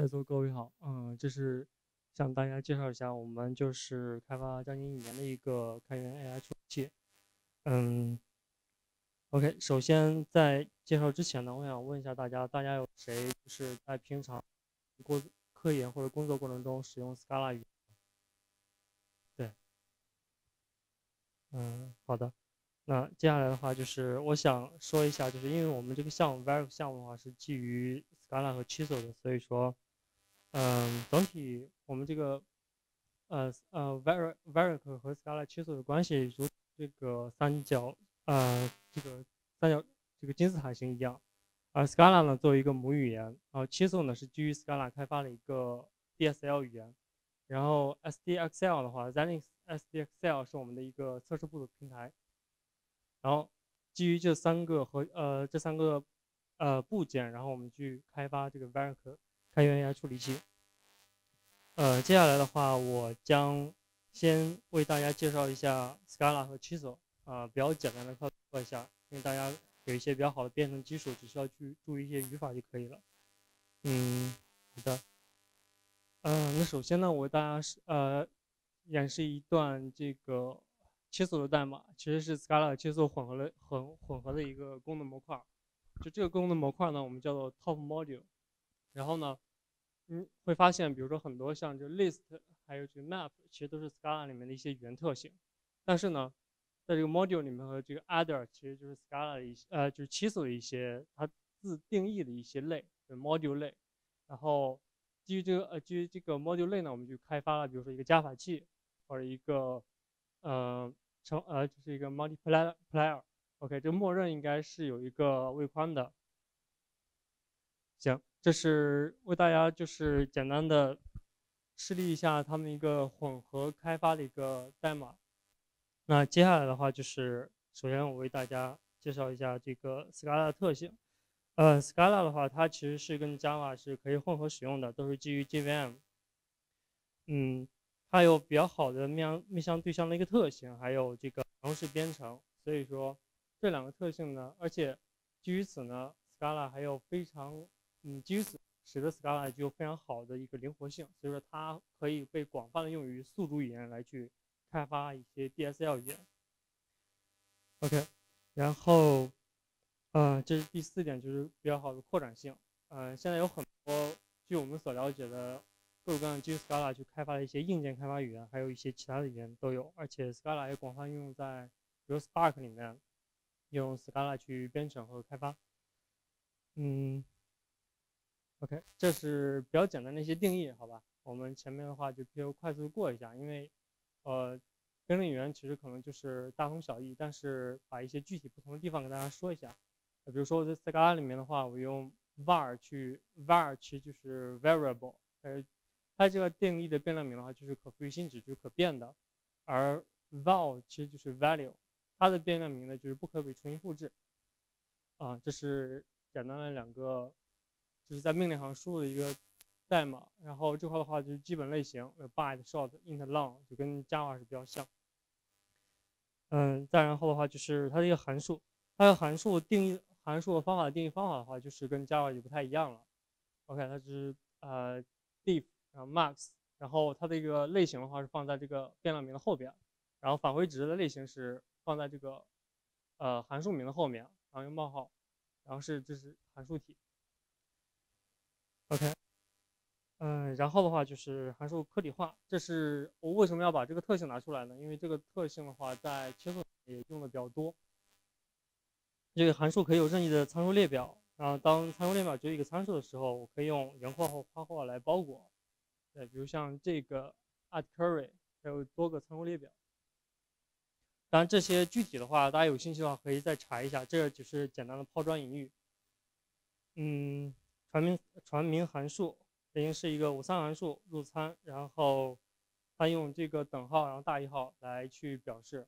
在座各位好，嗯，这是向大家介绍一下，我们就是开发将近一年的一个开源 AI 处理器。嗯，OK，首先在介绍之前呢，我想问一下大家，大家有谁就是在平常过科研或者工作过程中使用 Scala 语？对，嗯，好的。那接下来的话就是我想说一下，就是因为我们这个项目 v e r i 项目的话是基于 Scala 和 Chisel 的，所以说，嗯，整体我们这个呃呃 v e r i v e r i 和 Scala Chisel 的关系如这个三角呃这个三角这个金字塔形一样，而 Scala 呢作为一个母语言，然后切数呢是基于 Scala 开发的一个 DSL 语言，然后 SDXL 的话，Zenix SDXL 是我们的一个测试部的平台。然后基于这三个和呃这三个呃部件，然后我们去开发这个 v e r i c 开源 AI 处理器。呃，接下来的话，我将先为大家介绍一下 Scala 和 Chisel，啊，比较简单的说一下，因为大家有一些比较好的编程基础，只需要去注意一些语法就可以了。嗯，好的。嗯，那首先呢，我为大家是呃演示一段这个。切索的代码其实是 Scala 切索混合了混混合的一个功能模块，就这个功能模块呢，我们叫做 Top Module。然后呢，嗯，会发现，比如说很多像这 List，还有这个 Map，其实都是 Scala 里面的一些原特性。但是呢，在这个 Module 里面和这个 Other，其实就是 Scala 的一些呃，就是切索的一些它自定义的一些类，就 Module 类。然后基于这个呃基于这个 Module 类呢，我们就开发了，比如说一个加法器或者一个。嗯，成呃就是一个 multiplier，OK，这默认应该是有一个位宽的。行，这是为大家就是简单的示例一下他们一个混合开发的一个代码。那接下来的话就是，首先我为大家介绍一下这个 Scala 的特性。呃，Scala 的话，它其实是跟 Java 是可以混合使用的，都是基于 JVM。嗯。它有比较好的面向面向对象的一个特性，还有这个程式编程，所以说这两个特性呢，而且基于此呢，Scala 还有非常嗯基于此使得 Scala 具有非常好的一个灵活性，所以说它可以被广泛的用于宿主语言来去开发一些 DSL 语言。OK，然后嗯，这是第四点，就是比较好的扩展性。嗯，现在有很多据我们所了解的。各种各样基于 Scala 去开发的一些硬件开发语言，还有一些其他的语言都有，而且 Scala 也广泛应用在比如 Spark 里面，用 Scala 去编程和开发。嗯，OK，这是比较简单的一些定义，好吧？我们前面的话就比较快速过一下，因为呃，编程语言其实可能就是大同小异，但是把一些具体不同的地方跟大家说一下。比如说我在 Scala 里面的话，我用 var 去 var 其实就是 variable，呃。它这个定义的变量名的话，就是可赋予性质，就是可变的；而 val 其实就是 value，它的变量名呢就是不可被重新复制。啊，这是简单的两个，就是在命令行输入的一个代码。然后这块的话就是基本类型，byte、short、int、long，就跟 Java 是比较像。嗯，再然后的话就是它的一个函数，它的函数定义函数的方法的定义方法的话，就是跟 Java 就不太一样了。OK，它是呃，def，。然后 max，然后它的一个类型的话是放在这个变量名的后边，然后返回值的类型是放在这个呃函数名的后面，然后用冒号，然后是这是函数体。OK，嗯，然后的话就是函数客体化，这是我为什么要把这个特性拿出来呢？因为这个特性的话在切数也用的比较多。这个函数可以有任意的参数列表，然后当参数列表只有一个参数的时候，我可以用圆括号、括号来包裹。对，比如像这个 at query，还有多个参数列表。当然这些具体的话，大家有兴趣的话可以再查一下，这只是简单的抛砖引玉。嗯，传名传名函数等于是一个五参函数入参，然后它用这个等号，然后大于号来去表示。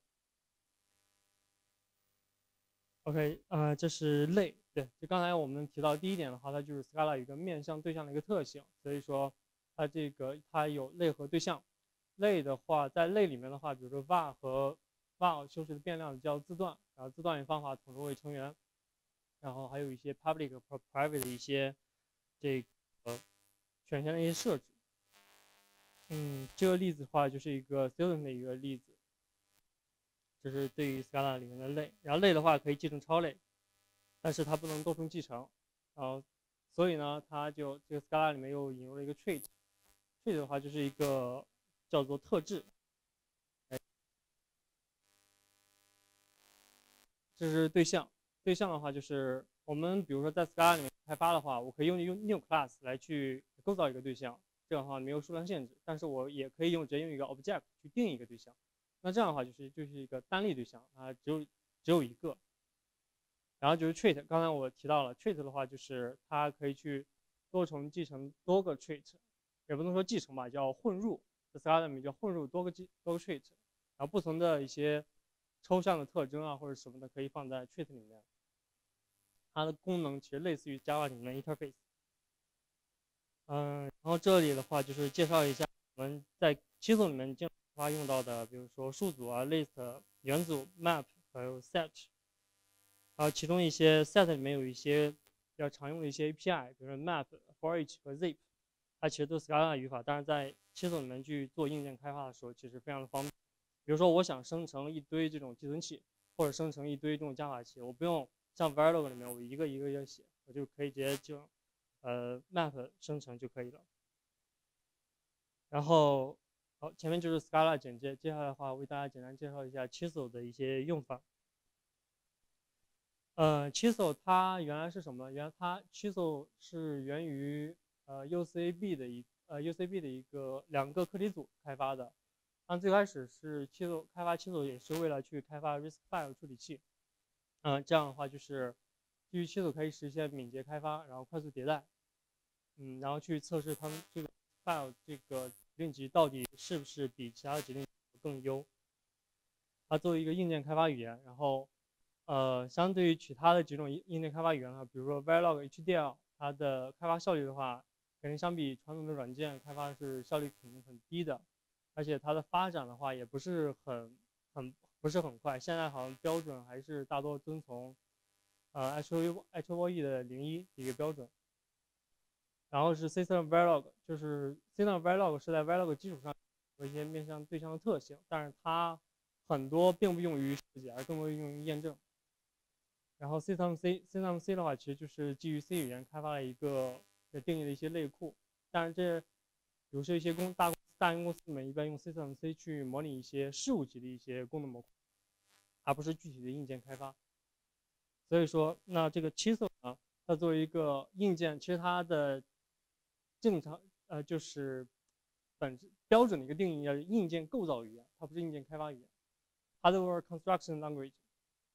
OK，呃，这是类，对，就刚才我们提到第一点的话，它就是 Scala 一个面向对象的一个特性，所以说。它这个它有类和对象，类的话在类里面的话，比如说 var 和 var 修饰的变量叫字段，然后字段与方法统称为成员，然后还有一些 public 和 private 的一些这个选项的一些设置。嗯，这个例子的话就是一个 student 的一个例子，这是对于 Scala 里面的类。然后类的话可以继承超类，但是它不能多重继承。然后，所以呢，它就这个 Scala 里面又引入了一个 trait，trait 的话就是一个叫做特质。这是对象，对象的话就是我们比如说在 Scala 里面开发的话，我可以用用 new class 来去构造一个对象，这样的话没有数量限制。但是我也可以用直接用一个 object 去定一个对象，那这样的话就是就是一个单例对象啊，只有只有一个。然后就是 trait，刚才我提到了 trait 的话，就是它可以去多重继承多个 trait，也不能说继承吧，叫混入。，the Scala 里面叫混入多个继多个 trait，然后不同的一些抽象的特征啊或者什么的可以放在 trait 里面。它的功能其实类似于 Java 里面 interface。嗯，然后这里的话就是介绍一下我们在 c h 里面经常用到的，比如说数组啊、list、元组、map 还有 set。然后其中一些 set 里面有一些比较常用的一些 API，比如说 map、for-each 和 zip，它其实都是 Scala 语法，但是在 c h 里面去做硬件开发的时候，其实非常的方便。比如说我想生成一堆这种寄存器，或者生成一堆这种加法器，我不用像 Verilog 里面我一个一个要写，我就可以直接就呃 map 生成就可以了。然后好，前面就是 Scala 简介，接下来的话为大家简单介绍一下 Chisel 的一些用法。呃，Chisel 它原来是什么？原来它 Chisel 是源于呃 UCB 的一呃 UCB 的一个两个课题组开发的。那最开始是 Chisel 开发 Chisel 也是为了去开发 RISC-V 处理器。嗯，这样的话就是基于 Chisel 可以实现敏捷开发，然后快速迭代。嗯，然后去测试它们这个 file 这个指令集到底是不是比其他的指令更优。它作为一个硬件开发语言，然后。呃，相对于其他的几种硬件开发语言啊，比如说 Verilog、HDL，它的开发效率的话，肯定相比传统的软件开发是效率肯定很低的，而且它的发展的话也不是很很不是很快。现在好像标准还是大多遵从呃 H O H O E 的零一一个标准。然后是 System Vlog，就是 System Vlog 是在 Vlog 基础上有一些面向对象的特性，但是它很多并不用于设计，而更多用于验证。然后 System C，System C 的话，其实就是基于 C 语言开发了一个定义的一些类库。但是这，比如说一些公大、大型公司里面一般用 System C 去模拟一些事务级的一些功能模块，而不是具体的硬件开发。所以说，那这个 Chisel 呢，它作为一个硬件，其实它的正常呃就是本质标准的一个定义叫硬件构造语言，它不是硬件开发语言，Hardware Construction Language。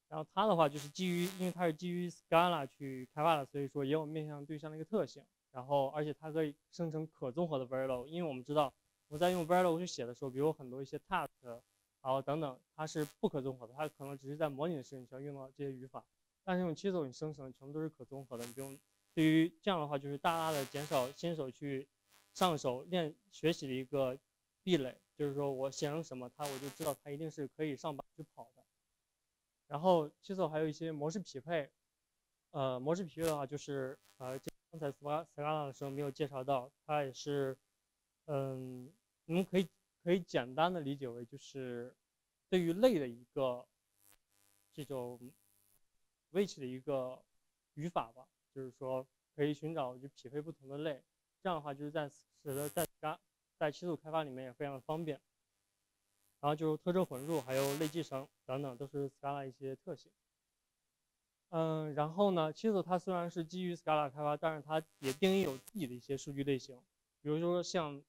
然后它的话就是基于，因为它是基于 Scala 去开发的，所以说也有面向对象的一个特性。然后而且它可以生成可综合的 Verilog，因为我们知道我在用 Verilog 去写的时候，比如很多一些 task，然后等等，它是不可综合的，它可能只是在模拟的时候你需要用到这些语法。但是用七色你生成的全部都是可综合的，你不用。对于这样的话，就是大大的减少新手去上手练学习的一个壁垒。就是说我写成什么，它我就知道它一定是可以上榜去跑的。然后七色还有一些模式匹配，呃，模式匹配的话就是呃，刚才 Scala 的时候没有介绍到，它也是，嗯，我们可以可以简单的理解为就是对于类的一个这种 which 的一个语法吧，就是说可以寻找就匹配不同的类，这样的话就是在使得在在七组开发里面也非常的方便。然后就是特征混入，还有类继承等等，都是 Scala 一些特性。嗯，然后呢七组它虽然是基于 Scala 开发，但是它也定义有自己的一些数据类型，比如说像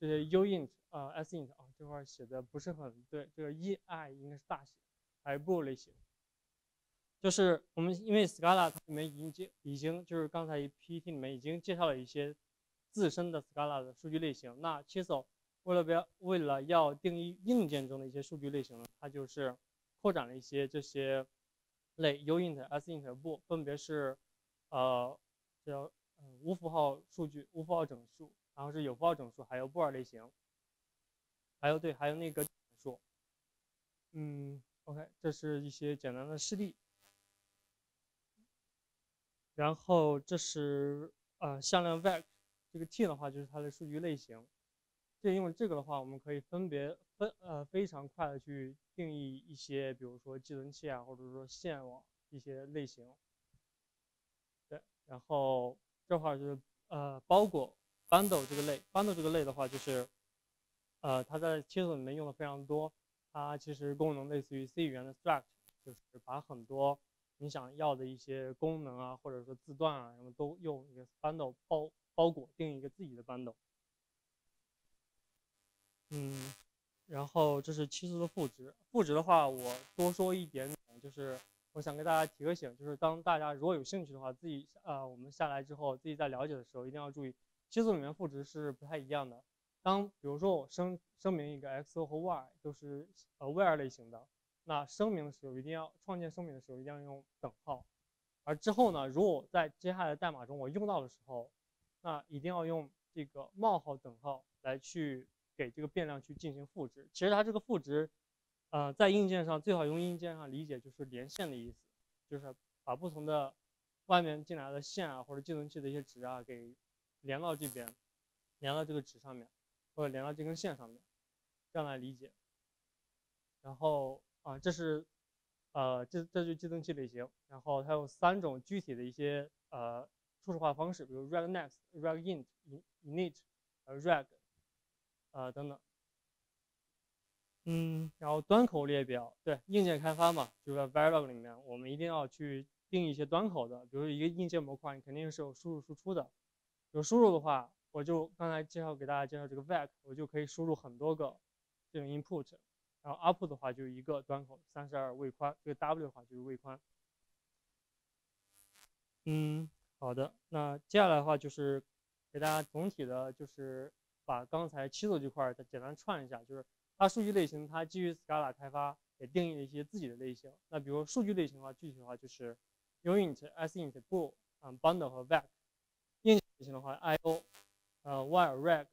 这些 uint 啊、sint 啊这块写的不是很对，这个 ei 应该是大写，还有 bool 类型。就是我们因为 Scala 它里面已经已经就是刚才 PPT 里面已经介绍了一些自身的 Scala 的数据类型，那其次为了要为了要定义硬件中的一些数据类型呢，它就是扩展了一些这些类 uint、sint、不分别是呃叫无符号数据、无符号整数，然后是有符号整数，还有布尔类型，还有对，还有那个数。嗯，OK，这是一些简单的示例。然后这是呃向量 vec，这个 T 的话就是它的数据类型。这因为这个的话，我们可以分别分呃非常快的去定义一些，比如说寄存器啊，或者说线网一些类型。对，然后这块就是呃包裹 bundle 这个类，bundle 这个类的话就是，呃它在切组里面用的非常多，它其实功能类似于 C 语言的 struct，就是把很多你想要的一些功能啊，或者说字段啊，什么都用一个 bundle 包包裹定一个自己的 bundle。嗯，然后这是七速的赋值。赋值的话，我多说一点点，就是我想给大家提个醒，就是当大家如果有兴趣的话，自己呃我们下来之后，自己在了解的时候，一定要注意，七速里面赋值是不太一样的。当比如说我声声明一个 x o 和 y 都是呃 where 类型的，那声明的时候一定要创建声明的时候一定要用等号，而之后呢，如果在接下来代码中我用到的时候，那一定要用这个冒号等号来去。给这个变量去进行赋值，其实它这个赋值，呃，在硬件上最好用硬件上理解就是连线的意思，就是把不同的外面进来的线啊或者寄存器的一些值啊给连到这边，连到这个纸上面，或者连到这根线上面，这样来理解。然后啊，这是呃这这就计算器类型，然后它有三种具体的一些呃初始化方式，比如 regnext、regint、init、呃 reg。啊，等等，嗯，然后端口列表，对，硬件开发嘛，就在 Verilog 里面，我们一定要去定一些端口的，比如一个硬件模块，你肯定是有输入输出的，有输入的话，我就刚才介绍给大家介绍这个 vec，我就可以输入很多个这种 input，然后 output 的话就一个端口，三十二位宽，这个 w 的话就是位宽。嗯，好的，那接下来的话就是给大家总体的，就是。把刚才七组这块再简单串一下，就是它数据类型，它基于 Scala 开发，也定义了一些自己的类型。那比如数据类型的话，具体的话就是 Uint、Sint、Bool、嗯 Bundle 和 Vec。硬件类型的话，I/O、呃 While、Reg。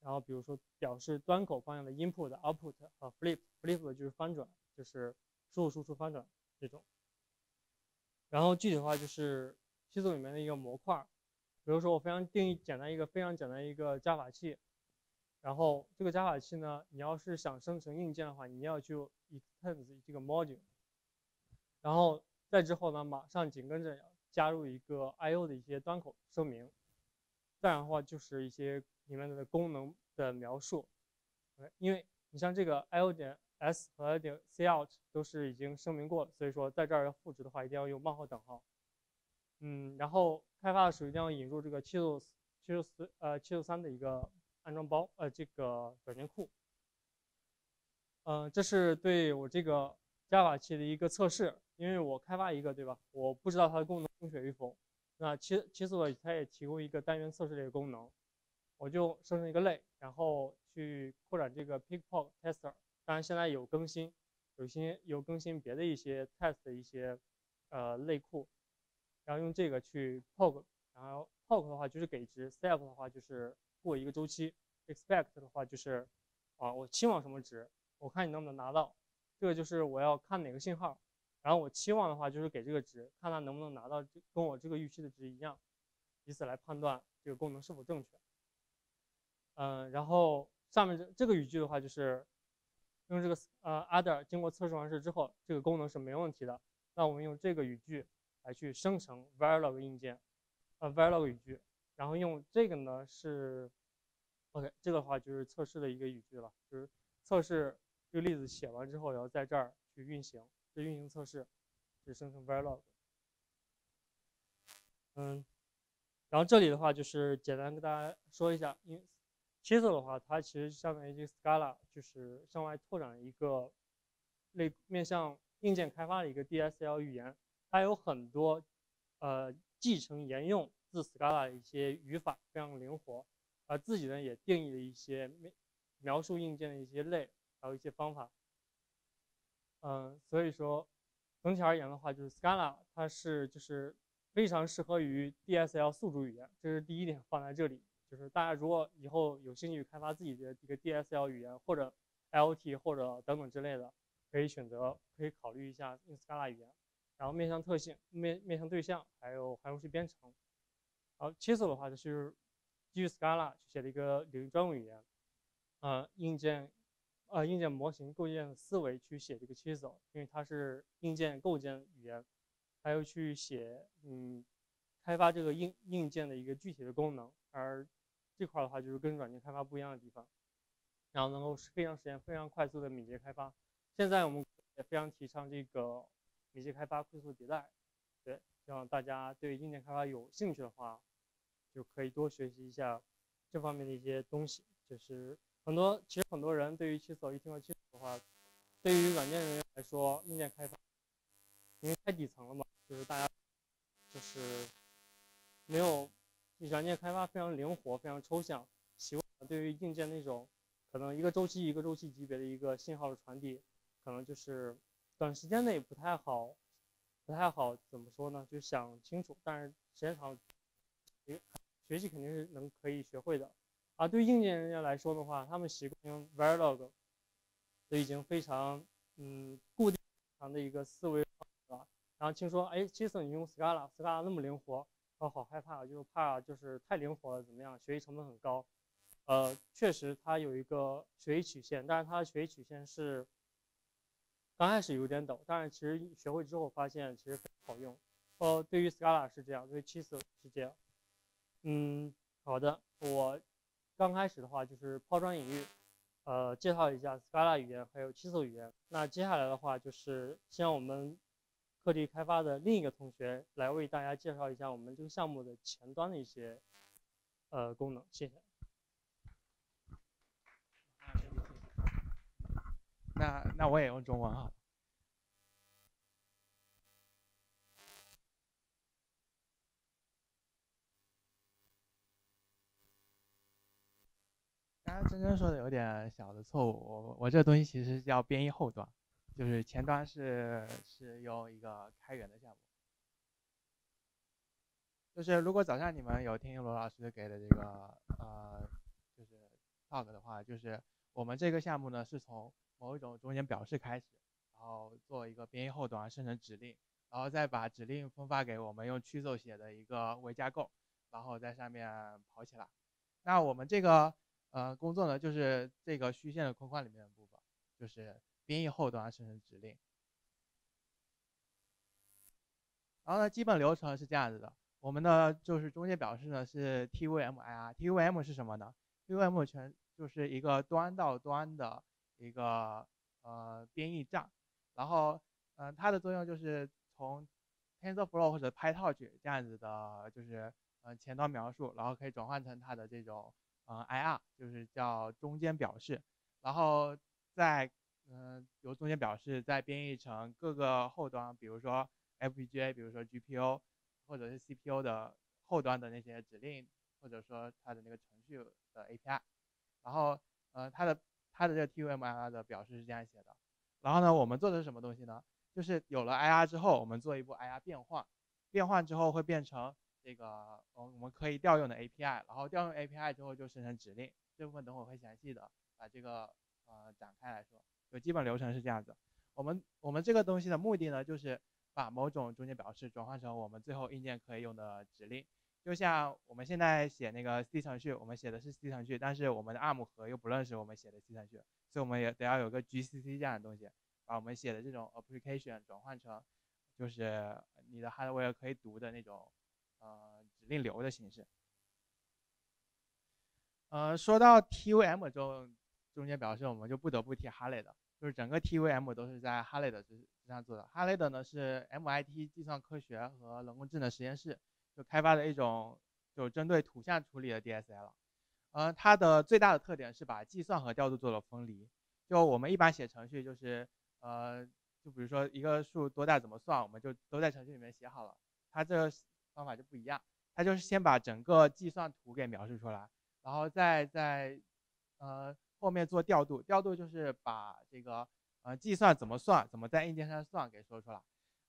然后比如说表示端口方向的 Input、Output 和 Flip。Flip 就是翻转，就是输入输出翻转这种。然后具体的话就是系统里面的一个模块，比如说我非常定义简单一个非常简单一个加法器。然后这个加法器呢，你要是想生成硬件的话，你要去 extend 这个 module，然后再之后呢，马上紧跟着加入一个 I/O 的一些端口声明，再然后的话就是一些里面的功能的描述，因为你像这个 I/O 点 s 和 I/O 点 cout 都是已经声明过了，所以说在这儿要赋值的话，一定要用冒号等号。嗯，然后开发的时候一定要引入这个七六七六四呃七六三的一个。安装包，呃，这个软件库，嗯，这是对我这个加法器的一个测试，因为我开发一个，对吧？我不知道它的功能精确与否。那其其次我，它也提供一个单元测试这个功能，我就生成一个类，然后去扩展这个 Pickpocket Tester。当然现在有更新，有些有更新别的一些 test 的一些呃类库，然后用这个去 poke，然后 poke 的话就是给值，step 的话就是。过一个周期，expect 的话就是，啊，我期望什么值，我看你能不能拿到，这个就是我要看哪个信号，然后我期望的话就是给这个值，看它能不能拿到跟我这个预期的值一样，以此来判断这个功能是否正确。嗯，然后上面这这个语句的话就是用这个呃 other 经过测试完事之后，这个功能是没问题的，那我们用这个语句来去生成 Verilog 硬件，呃 Verilog 语句。然后用这个呢是，OK，这个的话就是测试的一个语句了，就是测试这个例子写完之后，然后在这儿去运行，运行测试，是生成 Verilog。嗯，然后这里的话就是简单跟大家说一下，因为 c h i s e l 的话，它其实相当于 Scala，就是向外拓展一个类面向硬件开发的一个 DSL 语言，它有很多呃继承沿用。自 Scala 的一些语法非常灵活，而自己呢也定义了一些描述硬件的一些类，还有一些方法。嗯，所以说总体而言的话，就是 Scala 它是就是非常适合于 DSL 宿主语言，这是第一点放在这里。就是大家如果以后有兴趣开发自己的一个 DSL 语言，或者 LT 或者等等之类的，可以选择可以考虑一下用 Scala 语言。然后面向特性、面面向对象，还有函数式编程。好，七组的话就是基于 Scala 写的一个领域专用语言，呃，硬件，呃，硬件模型构建思维去写这个 c h s e l 因为它是硬件构建语言，还有去写，嗯，开发这个硬硬件的一个具体的功能，而这块的话就是跟软件开发不一样的地方，然后能够非常实现非常快速的敏捷开发。现在我们也非常提倡这个敏捷开发、快速迭代，对，希望大家对硬件开发有兴趣的话。就可以多学习一下这方面的一些东西。就是很多，其实很多人对于七手一听到七手的话，对于软件人员来说，硬件开发因为太底层了嘛，就是大家就是没有软件开发非常灵活、非常抽象，习惯对于硬件那种可能一个周期一个周期级别的一个信号的传递，可能就是短时间内不太好，不太好怎么说呢？就想清楚，但是时间长。学习肯定是能可以学会的，啊对硬件人员来说的话，他们习惯用 Verilog，都已经非常嗯固定常的一个思维了。然后听说哎，其实你用 Scala，Scala 那么灵活，我好害怕，就是怕就是太灵活了怎么样？学习成本很高。呃，确实它有一个学习曲线，但是它的学习曲线是刚开始有点陡，但是其实学会之后发现其实非常好用。呃，对于 Scala 是这样，对于 Chise 是这样。嗯，好的。我刚开始的话就是抛砖引玉，呃，介绍一下 Scala 语言还有 Chisel 语言。那接下来的话就是先让我们课题开发的另一个同学来为大家介绍一下我们这个项目的前端的一些呃功能。谢谢。那那我也用中文哈。刚刚真真说的有点小的错误，我我这东西其实叫编译后端，就是前端是是用一个开源的项目。就是如果早上你们有听罗老师给的这个呃就是 talk 的话，就是我们这个项目呢是从某一种中间表示开始，然后做一个编译后端生成指令，然后再把指令分发给我们用驱奏写的一个微架构，然后在上面跑起来。那我们这个。呃，工作呢就是这个虚线的框框里面的部分，就是编译后端生成指令。然后呢，基本流程是这样子的，我们的就是中间表示呢是 TVMIR，TVM 是什么呢？TVM 全就是一个端到端的一个呃编译站，然后嗯它的作用就是从 TensorFlow 或者 PyTorch 这样子的，就是呃前端描述，然后可以转换成它的这种。嗯，IR 就是叫中间表示，然后再嗯由中间表示再编译成各个后端，比如说 FPGA，比如说 GPU 或者是 CPU 的后端的那些指令，或者说它的那个程序的 API。然后呃它的它的这个 TVMIR 的表示是这样写的。然后呢，我们做的是什么东西呢？就是有了 IR 之后，我们做一步 IR 变换，变换之后会变成。这个，我我们可以调用的 API，然后调用 API 之后就生成指令，这部分等会会详细的把这个呃展开来说。就基本流程是这样子。我们我们这个东西的目的呢，就是把某种中间表示转换成我们最后硬件可以用的指令。就像我们现在写那个 C 程序，我们写的是 C 程序，但是我们的 ARM 核又不认识我们写的 C 程序，所以我们也得要有个 GCC 这样的东西，把我们写的这种 application 转换成就是你的 hardware 可以读的那种。呃，指令流的形式。呃，说到 TVM 中中间表示，我们就不得不提哈雷的，就是整个 TVM 都是在哈雷的之之上做的。哈雷的呢是 MIT 计算科学和人工智能实验室就开发的一种就针对图像处理的 DSL。呃，它的最大的特点是把计算和调度做了分离。就我们一般写程序就是呃，就比如说一个数多大怎么算，我们就都在程序里面写好了。它这方法就不一样，它就是先把整个计算图给描述出来，然后再在呃后面做调度，调度就是把这个呃计算怎么算，怎么在硬件上算给说出来。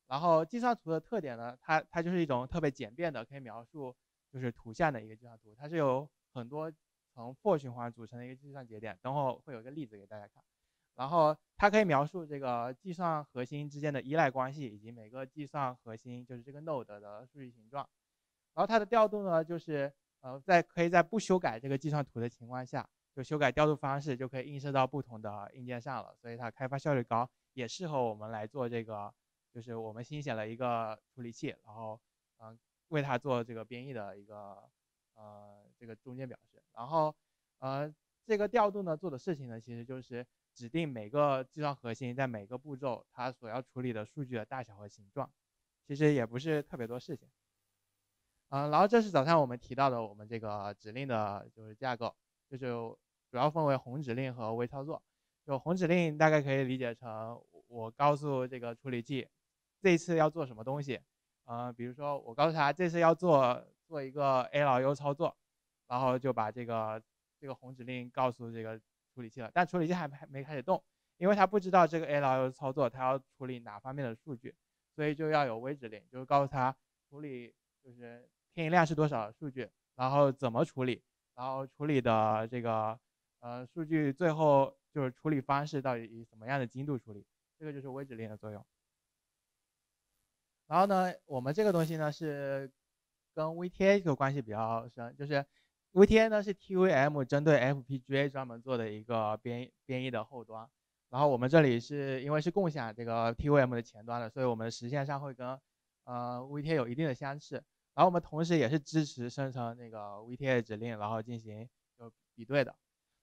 然后计算图的特点呢，它它就是一种特别简便的可以描述就是图像的一个计算图，它是由很多从 for 循环组成的一个计算节点，等会会有个例子给大家看。然后它可以描述这个计算核心之间的依赖关系，以及每个计算核心就是这个 node 的数据形状。然后它的调度呢，就是呃，在可以在不修改这个计算图的情况下，就修改调度方式就可以映射到不同的硬件上了，所以它开发效率高，也适合我们来做这个，就是我们新写了一个处理器，然后嗯，为它做这个编译的一个呃这个中间表示，然后呃这个调度呢做的事情呢，其实就是指定每个计算核心在每个步骤它所要处理的数据的大小和形状，其实也不是特别多事情。嗯，然后这是早上我们提到的我们这个指令的就是架构，就是主要分为宏指令和微操作。就宏指令大概可以理解成我告诉这个处理器这次要做什么东西，嗯，比如说我告诉他这次要做做一个 A 老 U 操作，然后就把这个这个宏指令告诉这个处理器了，但处理器还还没开始动，因为它不知道这个 A L U 操作它要处理哪方面的数据，所以就要有微指令，就是告诉他处理就是。偏移量是多少数据，然后怎么处理，然后处理的这个呃数据最后就是处理方式到底以什么样的精度处理，这个就是微指令的作用。然后呢，我们这个东西呢是跟 VTA 这个关系比较深，就是 VTA 呢是 TVM 针对 FPGA 专门做的一个编编译的后端，然后我们这里是因为是共享这个 TVM 的前端的，所以我们的实现上会跟呃 VTA 有一定的相似。然后我们同时也是支持生成那个 VTA 指令，然后进行就比对的。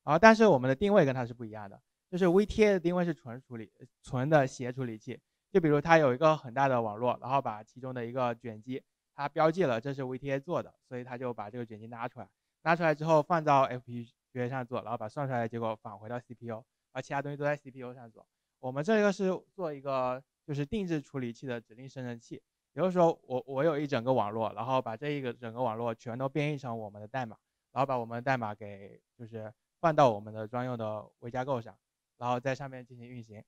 然后但是我们的定位跟它是不一样的，就是 VTA 的定位是纯处理纯的协处理器。就比如它有一个很大的网络，然后把其中的一个卷积，它标记了这是 VTA 做的，所以它就把这个卷积拿出来，拿出来之后放到 FPGA 上做，然后把算出来的结果返回到 CPU，而其他东西都在 CPU 上做。我们这个是做一个就是定制处理器的指令生成器。比如说我我有一整个网络，然后把这一个整个网络全都编译成我们的代码，然后把我们的代码给就是放到我们的专用的微架构上，然后在上面进行运行。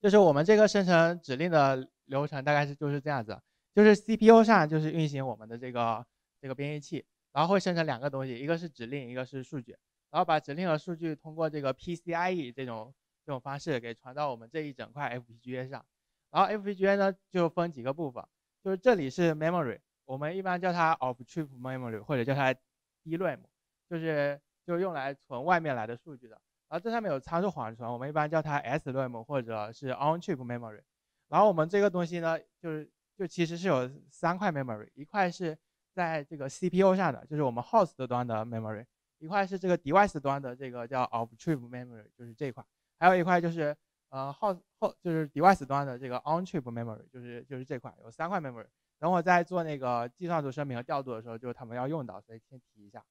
就是我们这个生成指令的流程大概是就是这样子，就是 CPU 上就是运行我们的这个这个编译器，然后会生成两个东西，一个是指令，一个是数据，然后把指令和数据通过这个 PCIe 这种这种方式给传到我们这一整块 FPGA 上。然后 FPGA 呢就分几个部分，就是这里是 memory，我们一般叫它 off chip memory 或者叫它 DRAM，就是就用来存外面来的数据的。然后这上面有参数缓存，我们一般叫它 SRAM 或者是 on chip memory。然后我们这个东西呢，就是就其实是有三块 memory，一块是在这个 CPU 上的，就是我们 host 端的 memory，一块是这个 device 端的这个叫 off chip memory，就是这块，还有一块就是。呃，后后就是 device 端的这个 on-trip memory，就是就是这块有三块 memory。等我在做那个计算图声明和调度的时候，就是他们要用到，所以先提一下。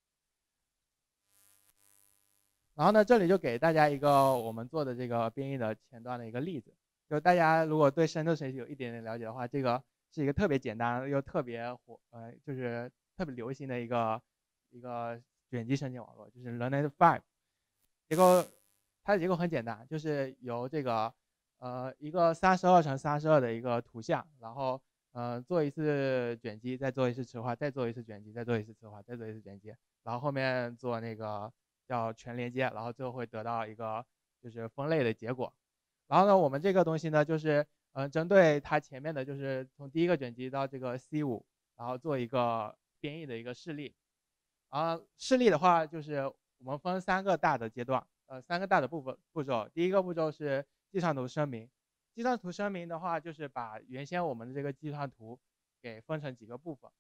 然后呢，这里就给大家一个我们做的这个编译的前端的一个例子。就大家如果对深度学习有一点点了解的话，这个是一个特别简单又特别火，呃，就是特别流行的一个一个卷积神经网络，就是 l e a r n e t Five。结构。它的结构很简单，就是由这个呃一个三十二乘三十二的一个图像，然后呃做一次卷积，再做一次磁化，再做一次卷积，再做一次磁化，再做一次卷积，然后后面做那个叫全连接，然后最后会得到一个就是分类的结果。然后呢，我们这个东西呢，就是嗯针对它前面的就是从第一个卷积到这个 C 五，然后做一个编译的一个示例。啊，示例的话就是我们分三个大的阶段。呃，三个大的部分步骤，第一个步骤是计算图声明。计算图声明的话，就是把原先我们的这个计算图给分成几个部分。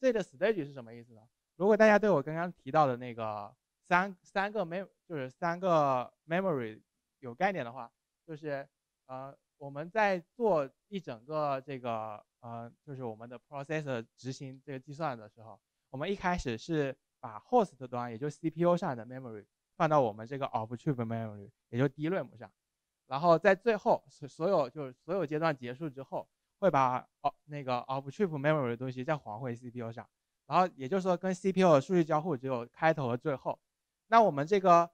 这里的 stage 是什么意思呢？如果大家对我刚刚提到的那个三三个 mem 就是三个 memory 有概念的话，就是呃我们在做一整个这个呃就是我们的 processor 执行这个计算的时候，我们一开始是把 host 端，也就是 CPU 上的 memory。放到我们这个 off chip memory，也就 DRAM 上，然后在最后所所有就是所有阶段结束之后，会把哦那个 off chip memory 的东西再还回 CPU 上，然后也就是说跟 CPU 的数据交互只有开头和最后。那我们这个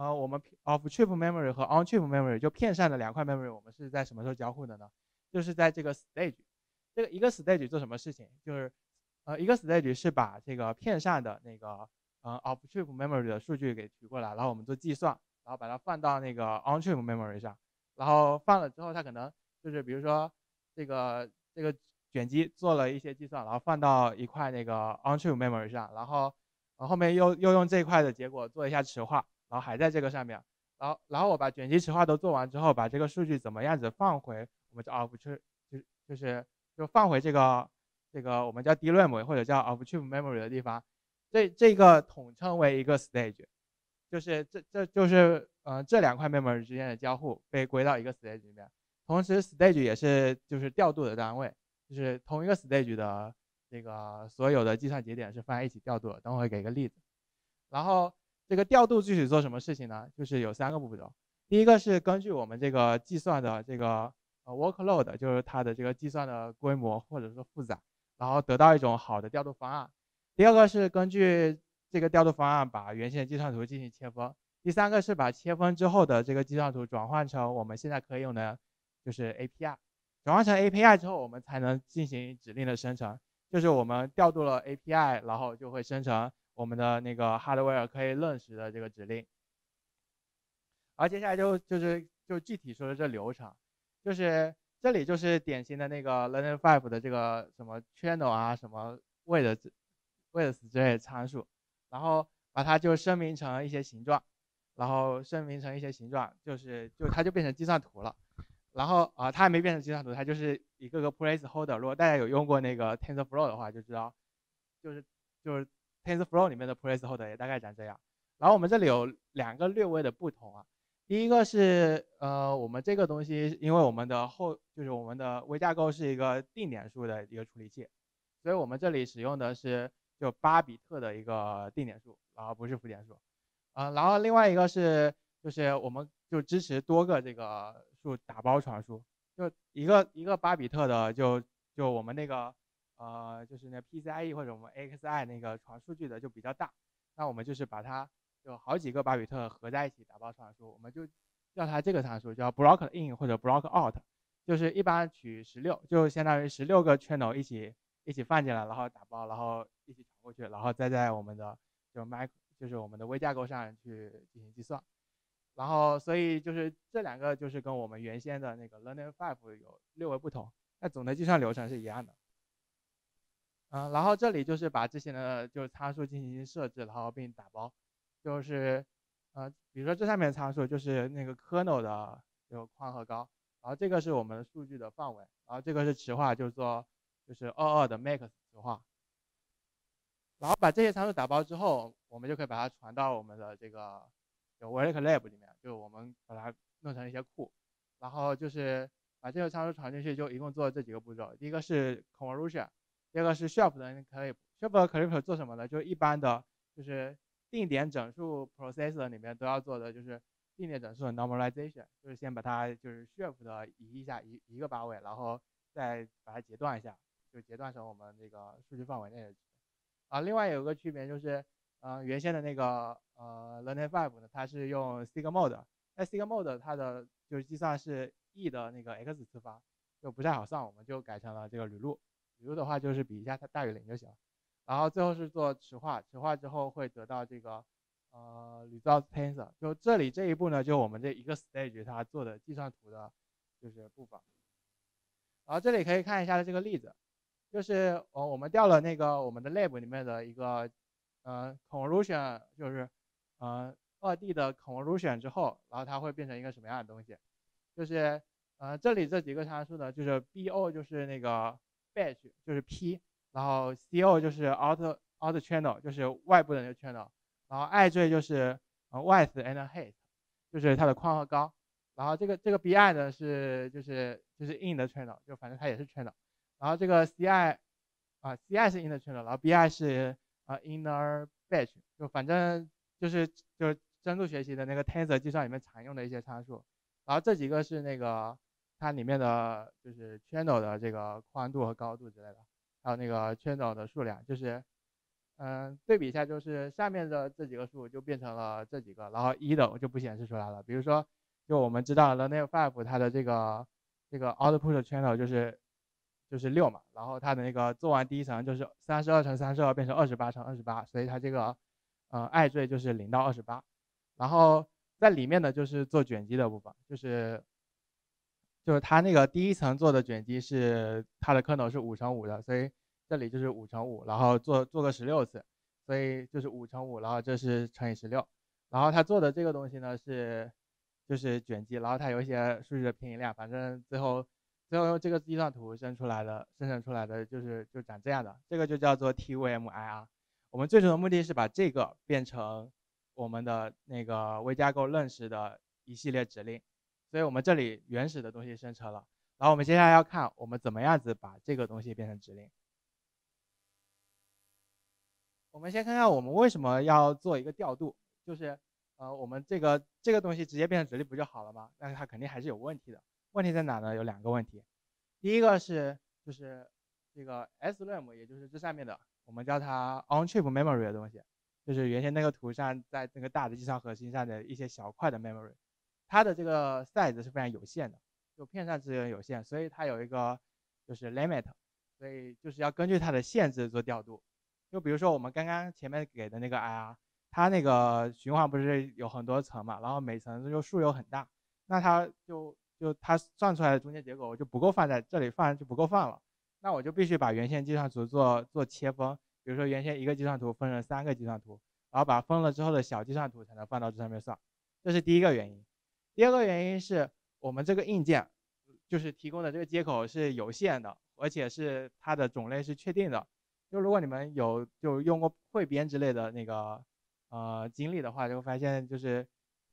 呃我们 off chip memory 和 on chip memory 就片上的两块 memory，我们是在什么时候交互的呢？就是在这个 stage，这个一个 stage 做什么事情？就是呃一个 stage 是把这个片上的那个。嗯，off chip memory 的数据给取过来，然后我们做计算，然后把它放到那个 on chip memory 上，然后放了之后，它可能就是比如说这个这个卷积做了一些计算，然后放到一块那个 on-chip memory 上，然后后面又又用这一块的结果做一下池化，然后还在这个上面，然后然后我把卷积池化都做完之后，把这个数据怎么样子放回我们叫 off-chip 就就是就放回这个这个我们叫 DRAM 或者叫 off-chip memory 的地方，这这个统称为一个 stage，就是这这就是呃这两块 memory 之间的交互被归到一个 stage 里面，同时 stage 也是就是调度的单位。就是同一个 stage 的这个所有的计算节点是放在一起调度的。等会给一个例子。然后这个调度具体做什么事情呢？就是有三个步骤。第一个是根据我们这个计算的这个呃 workload，就是它的这个计算的规模或者说复杂，然后得到一种好的调度方案。第二个是根据这个调度方案把原先的计算图进行切分。第三个是把切分之后的这个计算图转换成我们现在可以用的，就是 API。转换成 API 之后，我们才能进行指令的生成。就是我们调度了 API，然后就会生成我们的那个 hardware 可以认识的这个指令。而接下来就就是就具体说的这流程，就是这里就是典型的那个 learn five 的这个什么 channel 啊，什么 with with 之类的参数，然后把它就声明成一些形状，然后声明成一些形状，就是就它就变成计算图了。然后啊，它还没变成计算图，它就是一个个 placeholder。如果大家有用过那个 TensorFlow 的话，就知道，就是就是 TensorFlow 里面的 placeholder 也大概长这样。然后我们这里有两个略微的不同啊，第一个是呃，我们这个东西，因为我们的后就是我们的微架构是一个定点数的一个处理器，所以我们这里使用的是就八比特的一个定点数，然后不是浮点数。啊，然后另外一个是就是我们就支持多个这个。数打包传输，就一个一个八比特的，就就我们那个呃，就是那 PCIe 或者我们 AXI 那个传数据的就比较大，那我们就是把它就好几个巴比特合在一起打包传输，我们就叫它这个参数叫 block in 或者 block out，就是一般取十六，就相当于十六个 channel 一起一起放进来，然后打包，然后一起传过去，然后再在我们的就 Mac 就是我们的微架构上去进行计算。然后，所以就是这两个就是跟我们原先的那个 Learning Five 有略微不同，那总的计算流程是一样的。嗯，然后这里就是把之前的就是参数进行设置，然后并打包，就是呃，比如说这上面的参数就是那个 kernel 的有宽和高，然后这个是我们数据的范围，然后这个是池化，就是说就是二二的 max 池化。然后把这些参数打包之后，我们就可以把它传到我们的这个。有 v e r i c Lab 里面，就我们把它弄成一些库，然后就是把这个参数传进去，就一共做这几个步骤。第一个是 Convolution，第二个是 Shape 的 Clip。Shape 的 Clip 做什么呢？就一般的，就是定点整数 Processor 里面都要做的，就是定点整数的 Normalization，就是先把它就是 Shape 的移一下，一一个八位，然后再把它截断一下，就截断成我们这个数据范围内的值。啊，另外有个区别就是。呃，原先的那个呃 Learning Five 呢，它是用 Sigmod，那 sigmode 它的就是计算是 e 的那个 x 次方，就不太好算，我们就改成了这个铝路。比如的话就是比一下它大于零就行了。然后最后是做池化，池化之后会得到这个呃铝造 Tensor。就这里这一步呢，就我们这一个 stage 它做的计算图的就是部分。然后这里可以看一下这个例子，就是呃我们调了那个我们的 lab 里面的一个。呃，convolution 就是，呃，二 D 的 convolution 之后，然后它会变成一个什么样的东西？就是，呃，这里这几个参数呢，就是 BO 就是那个 batch 就是 P，然后 CO 就是 out out channel 就是外部的那个 channel，然后 i 缀就是呃 width and height 就是它的宽和高，然后这个这个 BI 呢是就是就是 in 的 channel，就反正它也是 channel，然后这个 CI 啊 CI 是 in 的 channel，然后 BI 是。啊，inner batch 就反正就是就是深度学习的那个 tensor 计算里面常用的一些参数，然后这几个是那个它里面的就是 channel 的这个宽度和高度之类的，还有那个 channel 的数量，就是嗯对比一下，就是下面的这几个数就变成了这几个，然后一的我就不显示出来了。比如说，就我们知道 learning five 它的这个这个 output channel 就是。就是六嘛，然后它的那个做完第一层就是三十二乘三十二变成二十八乘二十八，所以它这个呃 i 缀就是零到二十八，然后在里面呢就是做卷积的部分，就是就是它那个第一层做的卷积是它的 kernel 是五乘五的，所以这里就是五乘五，然后做做个十六次，所以就是五乘五，然后这是乘以十六，然后它做的这个东西呢是就是卷积，然后它有一些数据的偏移量，反正最后最后用这个计算图生出来的生成出来的就是就长这样的，这个就叫做 TVMIR。我们最终的目的是把这个变成我们的那个微架构认识的一系列指令，所以我们这里原始的东西生成了，然后我们接下来要看我们怎么样子把这个东西变成指令。我们先看看我们为什么要做一个调度，就是呃我们这个这个东西直接变成指令不就好了吗？但是它肯定还是有问题的。问题在哪呢？有两个问题，第一个是就是这个 SRAM，也就是这上面的。我们叫它 on-chip memory 的东西，就是原先那个图上在那个大的计算核心上的一些小块的 memory，它的这个 size 是非常有限的，就片上资源有限，所以它有一个就是 limit，所以就是要根据它的限制做调度。就比如说我们刚刚前面给的那个 IR，它那个循环不是有很多层嘛，然后每层就数有很大，那它就就它算出来的中间结果我就不够放在这里放就不够放了。那我就必须把原先计算图做做切分，比如说原先一个计算图分成三个计算图，然后把分了之后的小计算图才能放到这上面算，这是第一个原因。第二个原因是我们这个硬件就是提供的这个接口是有限的，而且是它的种类是确定的。就如果你们有就用过汇编之类的那个呃经历的话，就会发现就是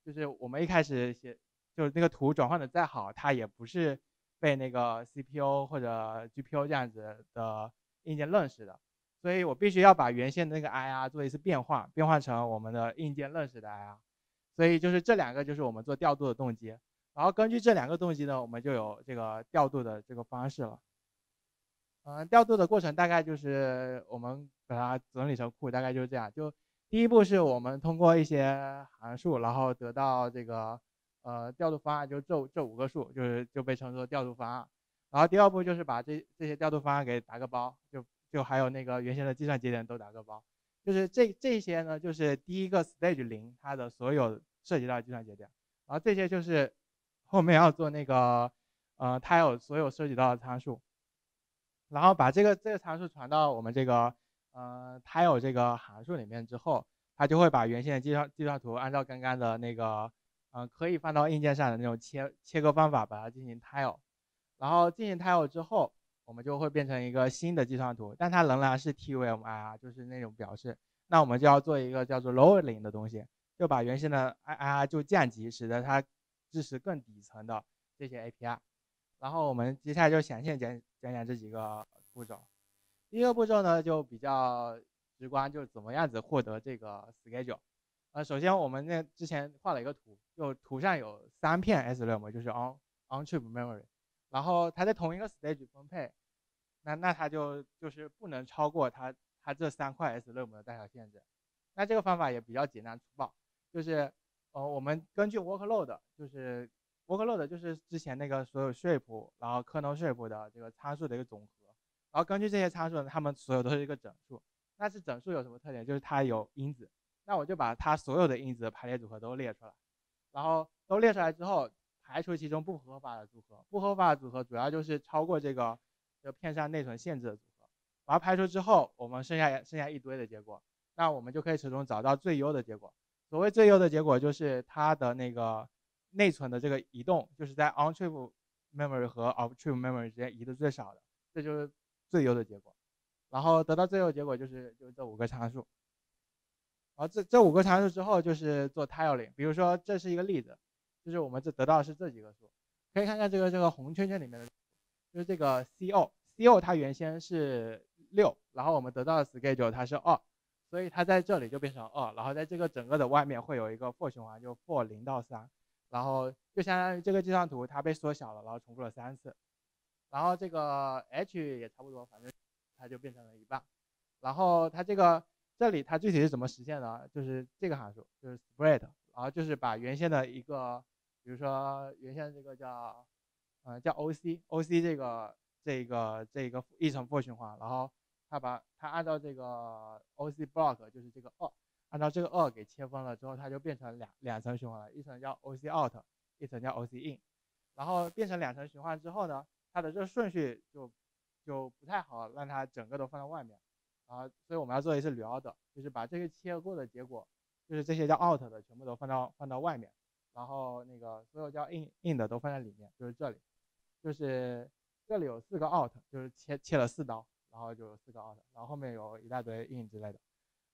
就是我们一开始写就是那个图转换的再好，它也不是。被那个 CPU 或者 GPU 这样子的硬件认识的，所以我必须要把原先的那个 IR 做一次变换，变换成我们的硬件认识的 IR。所以就是这两个就是我们做调度的动机。然后根据这两个动机呢，我们就有这个调度的这个方式了。嗯，调度的过程大概就是我们把它整理成库，大概就是这样。就第一步是我们通过一些函数，然后得到这个。呃，调度方案就这这五个数，就是就被称作调度方案。然后第二步就是把这这些调度方案给打个包，就就还有那个原先的计算节点都打个包。就是这这些呢，就是第一个 stage 零它的所有涉及到计算节点。然后这些就是后面要做那个呃，它有所有涉及到的参数。然后把这个这个参数传到我们这个呃，它有这个函数里面之后，它就会把原先的计算计算图按照刚刚的那个。嗯，可以放到硬件上的那种切切割方法，把它进行 tile，然后进行 tile 之后，我们就会变成一个新的计算图，但它仍然是 TVMIR，就是那种表示。那我们就要做一个叫做 lowering 的东西，就把原先的 IR 就降级，使得它支持更底层的这些 API。然后我们接下来就详细讲讲讲这几个步骤。第一个步骤呢，就比较直观，就是怎么样子获得这个 schedule。呃，首先我们那之前画了一个图。就图上有三片 SRAM，就是 on on chip memory，然后它在同一个 stage 分配，那那它就就是不能超过它它这三块 SRAM 的大小限制。那这个方法也比较简单粗暴，就是呃我们根据 workload，就是 workload 就是之前那个所有 shape，然后 kernel shape 的这个参数的一个总和，然后根据这些参数，它们所有都是一个整数。那是整数有什么特点？就是它有因子，那我就把它所有的因子排列组合都列出来。然后都列出来之后，排除其中不合法的组合。不合法的组合主要就是超过这个这片上内存限制的组合。把它排除之后，我们剩下剩下一堆的结果，那我们就可以从中找到最优的结果。所谓最优的结果，就是它的那个内存的这个移动，就是在 on-trip memory 和 off-trip memory 之间移的最少的，这就是最优的结果。然后得到最优结果就是就这五个参数。然后这这五个参数之后就是做 tiling，比如说这是一个例子，就是我们这得到的是这几个数，可以看看这个这个红圈圈里面的，就是这个 co，co 它原先是六，然后我们得到的 schedule 它是二，所以它在这里就变成二，然后在这个整个的外面会有一个 for 循环，就 for 零到三，然后就相当于这个计算图它被缩小了，然后重复了三次，然后这个 h 也差不多，反正它就变成了一半，然后它这个。这里它具体是怎么实现的？就是这个函数，就是 split，然后就是把原先的一个，比如说原先这个叫，呃叫 OC，OC 这个这个这个一层 for 循环，然后它把它按照这个 OC block，就是这个二，按照这个二给切分了之后，它就变成两两层循环了，一层叫 OC out，一层叫 OC in，然后变成两层循环之后呢，它的这个顺序就就不太好，让它整个都放在外面。啊，所以我们要做的是 reorder，就是把这个切过的结果，就是这些叫 out 的全部都放到放到外面，然后那个所有叫 in in 的都放在里面，就是这里，就是这里有四个 out，就是切切了四刀，然后就有四个 out，然后后面有一大堆 in 之类的，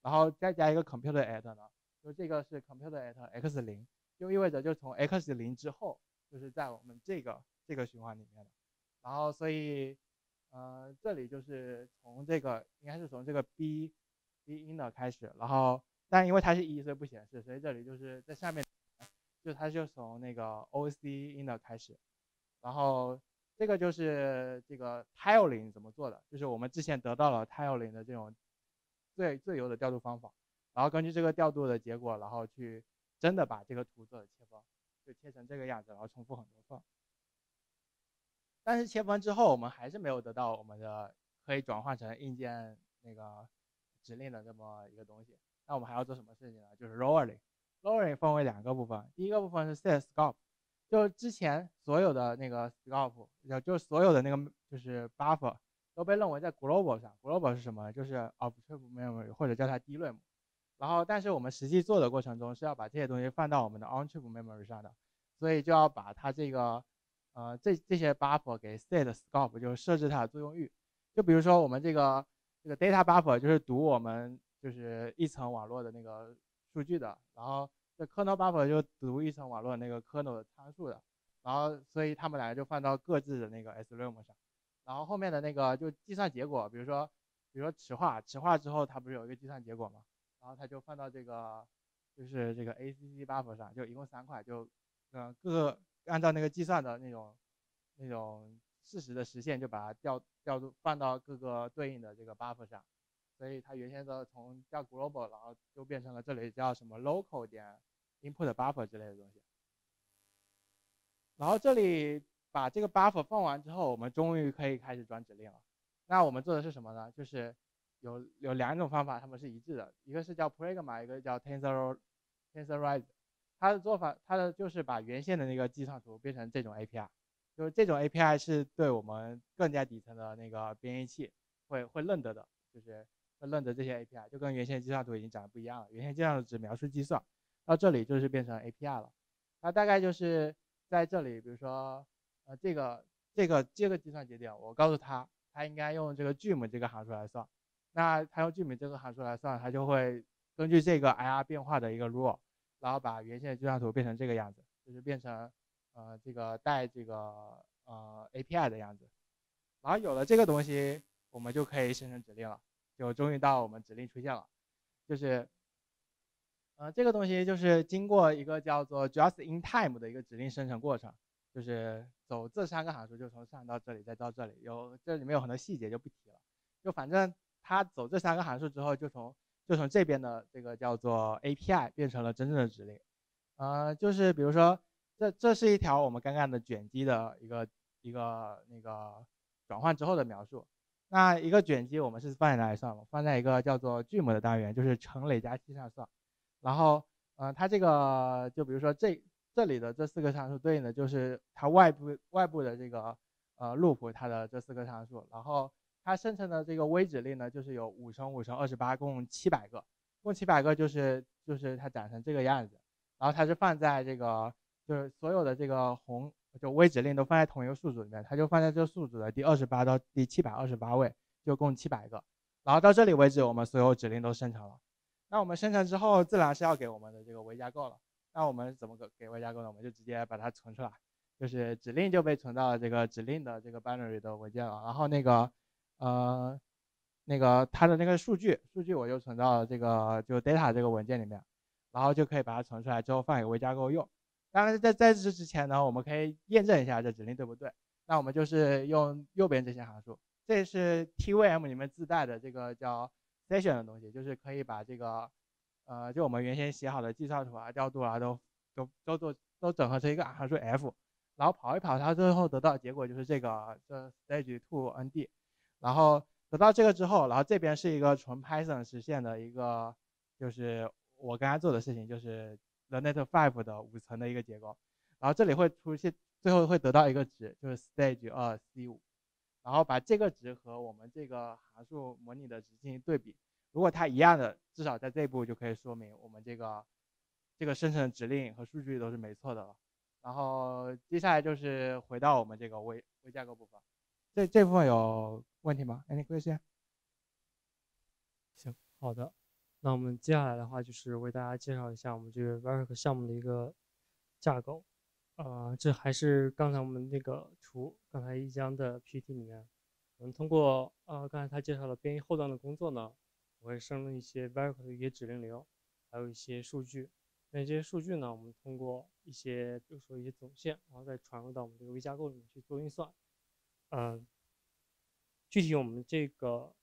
然后再加一个 computer at 呢，就这个是 computer at x 零，就意味着就从 x 零之后，就是在我们这个这个循环里面的，然后所以。呃，这里就是从这个应该是从这个 b b in 的开始，然后但因为它是一，所以不显示，所以这里就是在下面，就它就从那个 o c in 的开始，然后这个就是这个 tiling 怎么做的，就是我们之前得到了 tiling 的这种最最优的调度方法，然后根据这个调度的结果，然后去真的把这个图做了切分，就切成这个样子，然后重复很多份。但是切分之后，我们还是没有得到我们的可以转换成硬件那个指令的这么一个东西。那我们还要做什么事情呢？就是 rolling，。Lowering 分为两个部分，第一个部分是 set scope，就之前所有的那个 scope，就就所有的那个就是 buffer 都被认为在 global 上。global 是什么？就是 off chip memory 或者叫它 DRAM。然后，但是我们实际做的过程中是要把这些东西放到我们的 on chip memory 上的，所以就要把它这个。呃，这这些 buffer 给 set scope 就是设置它的作用域，就比如说我们这个这个 data buffer 就是读我们就是一层网络的那个数据的，然后这 kernel buffer 就读一层网络那个 kernel 的参数的，然后所以他们两个就放到各自的那个 SRAM 上，然后后面的那个就计算结果，比如说比如说池化，池化之后它不是有一个计算结果吗？然后它就放到这个就是这个 ACC buffer 上，就一共三块，就嗯各个。按照那个计算的那种那种事实的实现，就把它调调度放到各个对应的这个 buffer 上，所以它原先的从叫 global，然后就变成了这里叫什么 local 点 input buffer 之类的东西。然后这里把这个 buffer 放完之后，我们终于可以开始转指令了。那我们做的是什么呢？就是有有两种方法，它们是一致的，一个是叫 pragma，一个叫 tensor tensorize。它的做法，它的就是把原先的那个计算图变成这种 API，就是这种 API 是对我们更加底层的那个编译器会会认得的，就是会认得这些 API，就跟原先计算图已经长得不一样了。原先计算图只描述计算，到这里就是变成 API 了。它大概就是在这里，比如说，呃，这个这个这个计算节点，我告诉他，他应该用这个 gem 这个函数来算，那他用 gem 这个函数来算，他就会根据这个 IR 变化的一个 rule。然后把原先的计算图变成这个样子，就是变成呃这个带这个呃 API 的样子。然后有了这个东西，我们就可以生成指令了，就终于到我们指令出现了。就是呃这个东西就是经过一个叫做 just in time 的一个指令生成过程，就是走这三个函数，就从上到这里再到这里，有这里面有很多细节就不提了。就反正它走这三个函数之后，就从就从这边的这个叫做 API 变成了真正的指令，呃，就是比如说，这这是一条我们刚刚的卷积的一个一个那个转换之后的描述。那一个卷积我们是放在哪里算？放在一个叫做 Gym 的单元，就是乘累加器上算。然后，呃，它这个就比如说这这里的这四个参数对应的就是它外部外部的这个呃 loop 它的这四个参数，然后。它生成的这个微指令呢，就是有五乘五乘二十八，共七百个，共七百个就是就是它长成这个样子，然后它是放在这个就是所有的这个红就微指令都放在同一个数组里面，它就放在这个数组的第二十八到第七百二十八位，就共七百个，然后到这里为止，我们所有指令都生成了。那我们生成之后，自然是要给我们的这个微架构了。那我们怎么给给微架构呢？我们就直接把它存出来，就是指令就被存到了这个指令的这个 binary 的文件了，然后那个。呃，那个它的那个数据，数据我就存到了这个就 data 这个文件里面，然后就可以把它存出来之后放给微架构用。当然在在这之前呢，我们可以验证一下这指令对不对。那我们就是用右边这些函数，这是 TVM 里面自带的这个叫 session 的东西，就是可以把这个呃就我们原先写好的计算图啊、调度啊都都都做都整合成一个函数 f，然后跑一跑，它最后得到结果就是这个这 stage two nd。然后得到这个之后，然后这边是一个纯 Python 实现的一个，就是我刚才做的事情，就是 the net five 的五层的一个结构。然后这里会出现，最后会得到一个值，就是 stage 二 c 五，然后把这个值和我们这个函数模拟的值进行对比，如果它一样的，至少在这一步就可以说明我们这个这个生成指令和数据都是没错的了。然后接下来就是回到我们这个微微架构部分，这这部分有问题吗？Any question？行，好的。那我们接下来的话就是为大家介绍一下我们这个 Varic 项目的一个架构。呃，这还是刚才我们那个图，刚才一江的 PPT 里面，我们通过呃刚才他介绍的编译后端的工作呢，我会生成一些 Varic 的一些指令流，还有一些数据。那这些数据呢，我们通过一些，比如说一些总线，然后再传入到我们这个微架构里面去做运算。嗯，具体我们这个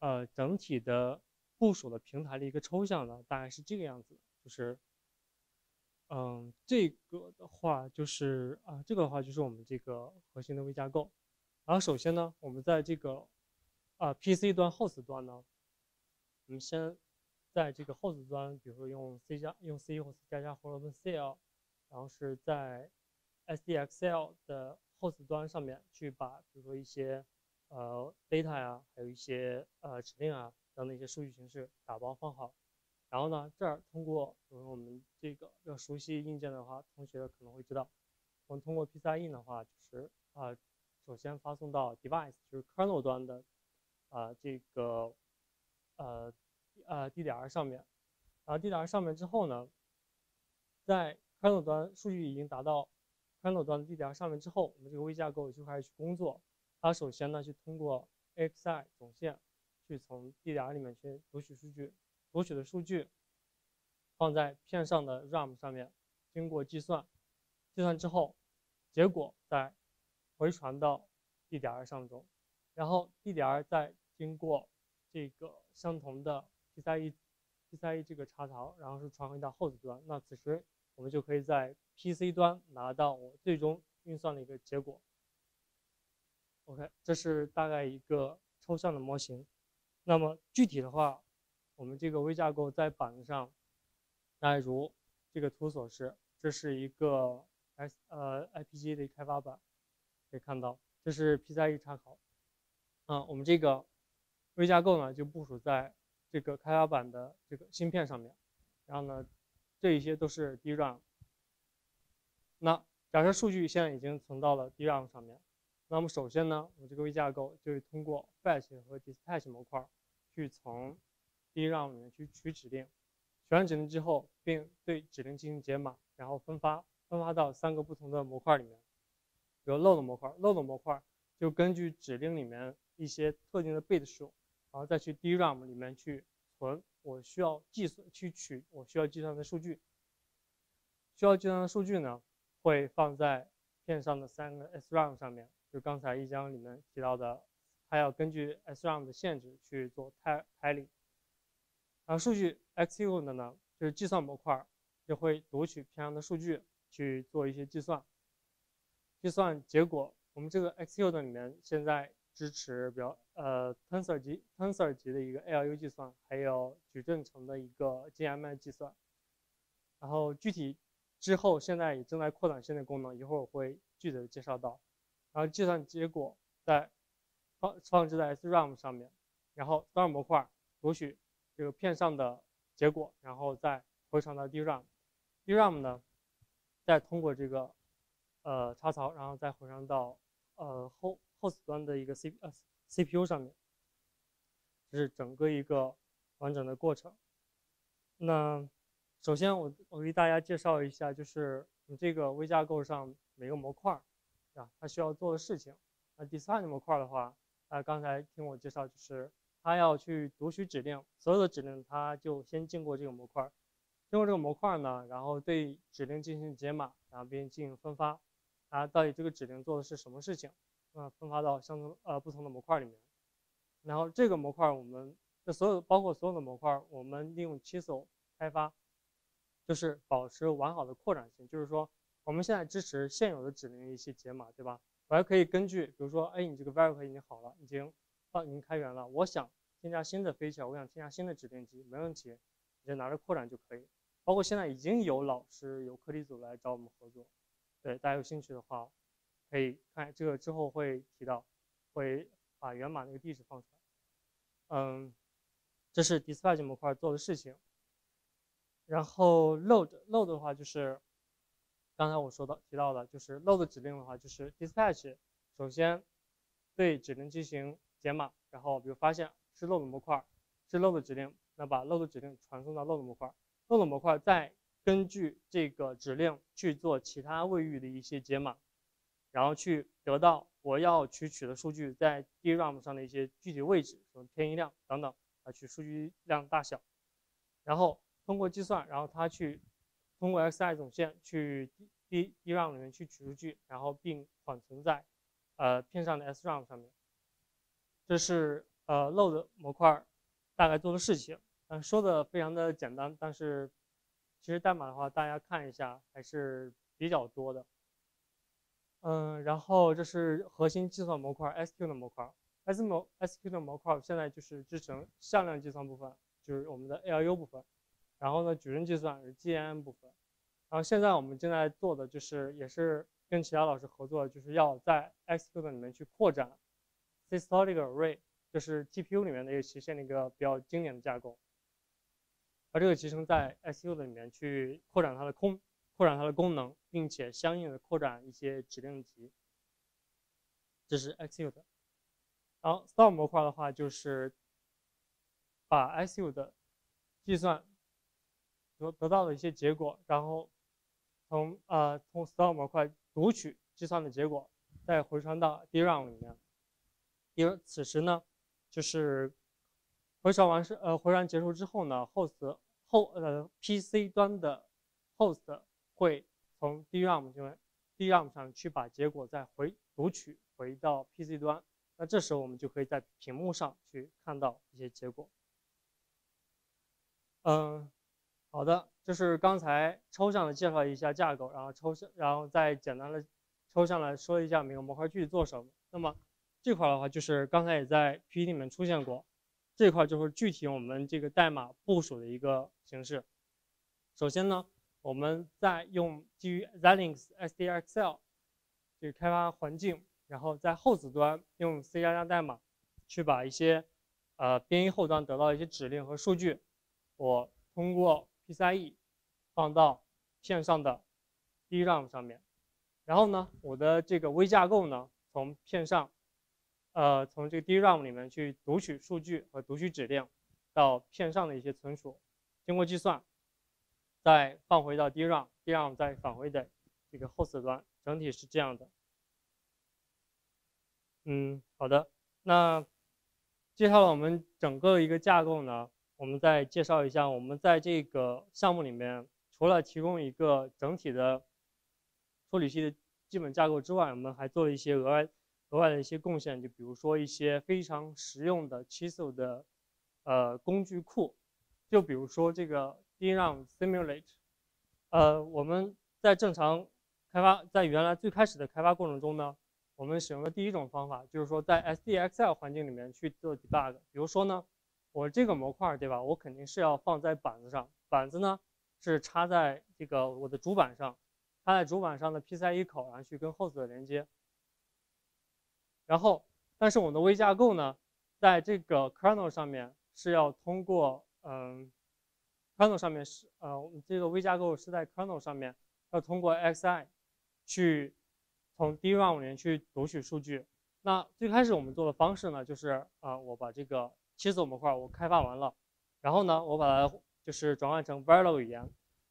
呃整体的部署的平台的一个抽象呢，大概是这个样子，就是嗯这个的话就是啊这个的话就是我们这个核心的微架构。然后首先呢，我们在这个啊 PC 端 host 端呢，我们先。在这个 host 端，比如说用 C 加用 C 或 C 加加或者 OpenCL，然后是在 SDXL 的 host 端上面去把，比如说一些呃 data 呀，还有一些呃指令啊等那些数据形式打包放好。然后呢，这儿通过，比如我们这个要熟悉硬件的话，同学可能会知道，我们通过 PCIe 的话，就是啊，首先发送到 device，就是 kernel 端的啊这个呃。呃，DDR 上面，然后 DDR 上面之后呢，在 kernel 端数据已经达到 kernel 端的 DDR 上面之后，我们这个微架构就开始去工作。它首先呢，去通过 AXI 总线，去从 DDR 里面去读取数据，读取的数据放在片上的 RAM 上面，经过计算，计算之后，结果再回传到 DDR 上中，然后 DDR 再经过这个相同的。PCIe PCIe 这个插槽，然后是传回到 host 端，那此时我们就可以在 PC 端拿到我最终运算的一个结果。OK，这是大概一个抽象的模型。那么具体的话，我们这个微架构在板子上，大概如这个图所示，这是一个 S 呃 IPG 的开发板，可以看到这是 PCIe 插口。啊，我们这个微架构呢就部署在。这个开发板的这个芯片上面，然后呢，这一些都是 DRAM。那假设数据现在已经存到了 DRAM 上面，那么首先呢，我这个微架构就会通过 Fetch 和 Dispatch 模块去从 DRAM 里面去取指令，取完指令之后，并对指令进行解码，然后分发分发到三个不同的模块里面，比如 Load 模块，Load 模块就根据指令里面一些特定的 bit 数。然后再去 DRAM 里面去存我需要计算去取我需要计算的数据，需要计算的数据呢会放在片上的三个 SRAM 上面，就刚才一章里面提到的，它要根据 SRAM 的限制去做 tiling。然后数据 execute 呢就是计算模块就会读取片上的数据去做一些计算，计算结果我们这个 execute 里面现在。支持比较呃 tensor 级 tensor 级的一个 ALU 计算，还有矩阵层的一个 GMI 计算。然后具体之后现在也正在扩展新的功能，一会儿我会具体的介绍到。然后计算结果在放放置在 SRAM 上面，然后 SRAM 模块读取这个片上的结果，然后再回传到 DRAM。DRAM 呢，再通过这个呃插槽，然后再回传到呃后。host 端的一个 C 呃 CPU 上面，这是整个一个完整的过程。那首先我我给大家介绍一下，就是你这个微架构上每个模块，啊，它需要做的事情。那 Define 模块的话，啊，刚才听我介绍，就是它要去读取指令，所有的指令它就先经过这个模块，经过这个模块呢，然后对指令进行解码，然后并进行分发，啊，到底这个指令做的是什么事情？啊，分发到相同呃不同的模块里面，然后这个模块我们这所有包括所有的模块，我们利用 C++ 开发，就是保持完好的扩展性。就是说，我们现在支持现有的指令一些解码，对吧？我还可以根据，比如说，哎，你这个 Variable 已经好了，已经放已经开源了，我想添加新的 feature，我想添加新的指令集，没问题，你就拿着扩展就可以。包括现在已经有老师有课题组来找我们合作，对大家有兴趣的话，可以看这个之后会提到，会把源码那个地址放出来。嗯，这是 dispatch 模块做的事情。然后 load load 的话就是刚才我说到提到的，就是 load 指令的话就是 dispatch 首先对指令进行解码，然后比如发现是 load 模块是 load 指令，那把 load 指令传送到 load 模块，load 模块再根据这个指令去做其他位域的一些解码，然后去得到我要去取的数据在 DRAM 上的一些具体位置，什么偏移量等等啊，取数据量大小，然后。通过计算，然后它去通过 xi 总线去 D DRAM 里面去取数据，然后并缓存在呃片上的 SRAM 上面。这是呃 load 模块大概做的事情，嗯，说的非常的简单，但是其实代码的话，大家看一下还是比较多的。嗯，然后这是核心计算模块 SQ 的模块，S 模 SQ 的模块现在就是制成向量计算部分，就是我们的 ALU 部分。然后呢，矩阵计算是 GNN 部分。然后现在我们正在做的就是，也是跟其他老师合作，就是要在 Xcode 里面去扩展 Systolic Array，就是 GPU 里面的一个实现的一个比较经典的架构。把这个集成在 Xcode 里面去扩展它的空，扩展它的功能，并且相应的扩展一些指令集。这是 Xcode。然后 Storm 模块的话，就是把 Xcode 计算。得得到的一些结果，然后从呃从 store 模块读取计算的结果，再回传到 DRAM 里面。因为此时呢，就是回传完事呃回传结束之后呢，host 后呃 PC 端的 host 会从 DRAM 这边 DRAM 上去把结果再回读取回到 PC 端。那这时候我们就可以在屏幕上去看到一些结果。嗯。好的，就是刚才抽象的介绍一下架构，然后抽象，然后再简单的抽象来说一下每个模块具体做什么。那么这块的话，就是刚才也在 PPT 里面出现过，这块就是具体我们这个代码部署的一个形式。首先呢，我们在用基于 Xilinx SDXL 这个开发环境，然后在 host 端用 C 加加代码去把一些呃编译后端得到一些指令和数据，我通过 PCIe 放到片上的 DRAM 上面，然后呢，我的这个微架构呢，从片上，呃，从这个 DRAM 里面去读取数据和读取指令，到片上的一些存储，经过计算，再放回到 DRAM，DRAM 再返回的这个 host 端，整体是这样的。嗯，好的，那介绍了我们整个一个架构呢。我们再介绍一下，我们在这个项目里面，除了提供一个整体的处理器的基本架构之外，我们还做了一些额外额外的一些贡献，就比如说一些非常实用的 Chisel 的呃工具库，就比如说这个 DRAM Simulate，呃，我们在正常开发，在原来最开始的开发过程中呢，我们使用的第一种方法就是说在 SDXL 环境里面去做 debug，比如说呢。我这个模块对吧？我肯定是要放在板子上，板子呢是插在这个我的主板上，插在主板上的 PCIe 口，然后去跟 host 的连接。然后，但是我们的微架构呢，在这个 kernel 上面是要通过，嗯，kernel 上面是，呃，我们这个微架构是在 kernel 上面要通过 xi 去从 DRAM 里面去读取数据。那最开始我们做的方式呢，就是啊，我把这个七字模块我开发完了，然后呢，我把它就是转换成 Verilog 语言，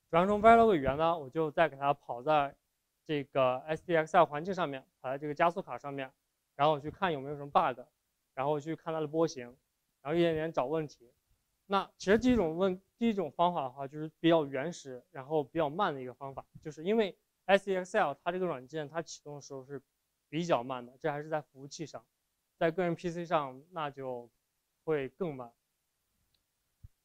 转换成 Verilog 语言呢，我就再给它跑在这个 SDXL 环境上面，跑在这个加速卡上面，然后去看有没有什么 bug，然后去看它的波形，然后一点点找问题。那其实第一种问第一种方法的话，就是比较原始，然后比较慢的一个方法，就是因为 SDXL 它这个软件它启动的时候是比较慢的，这还是在服务器上，在个人 PC 上那就。会更慢。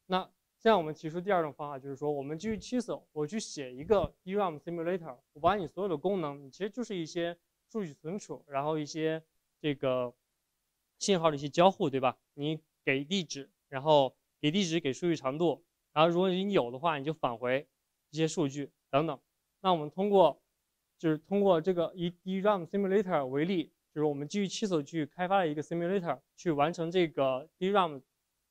那现在我们提出第二种方法，就是说我们基于 Chisel，我去写一个 DRAM simulator，我把你所有的功能，其实就是一些数据存储，然后一些这个信号的一些交互，对吧？你给地址，然后给地址，给数据长度，然后如果你有的话，你就返回一些数据等等。那我们通过就是通过这个以 DRAM simulator 为例，就是我们基于七所去开发了一个 simulator，去完成这个 DRAM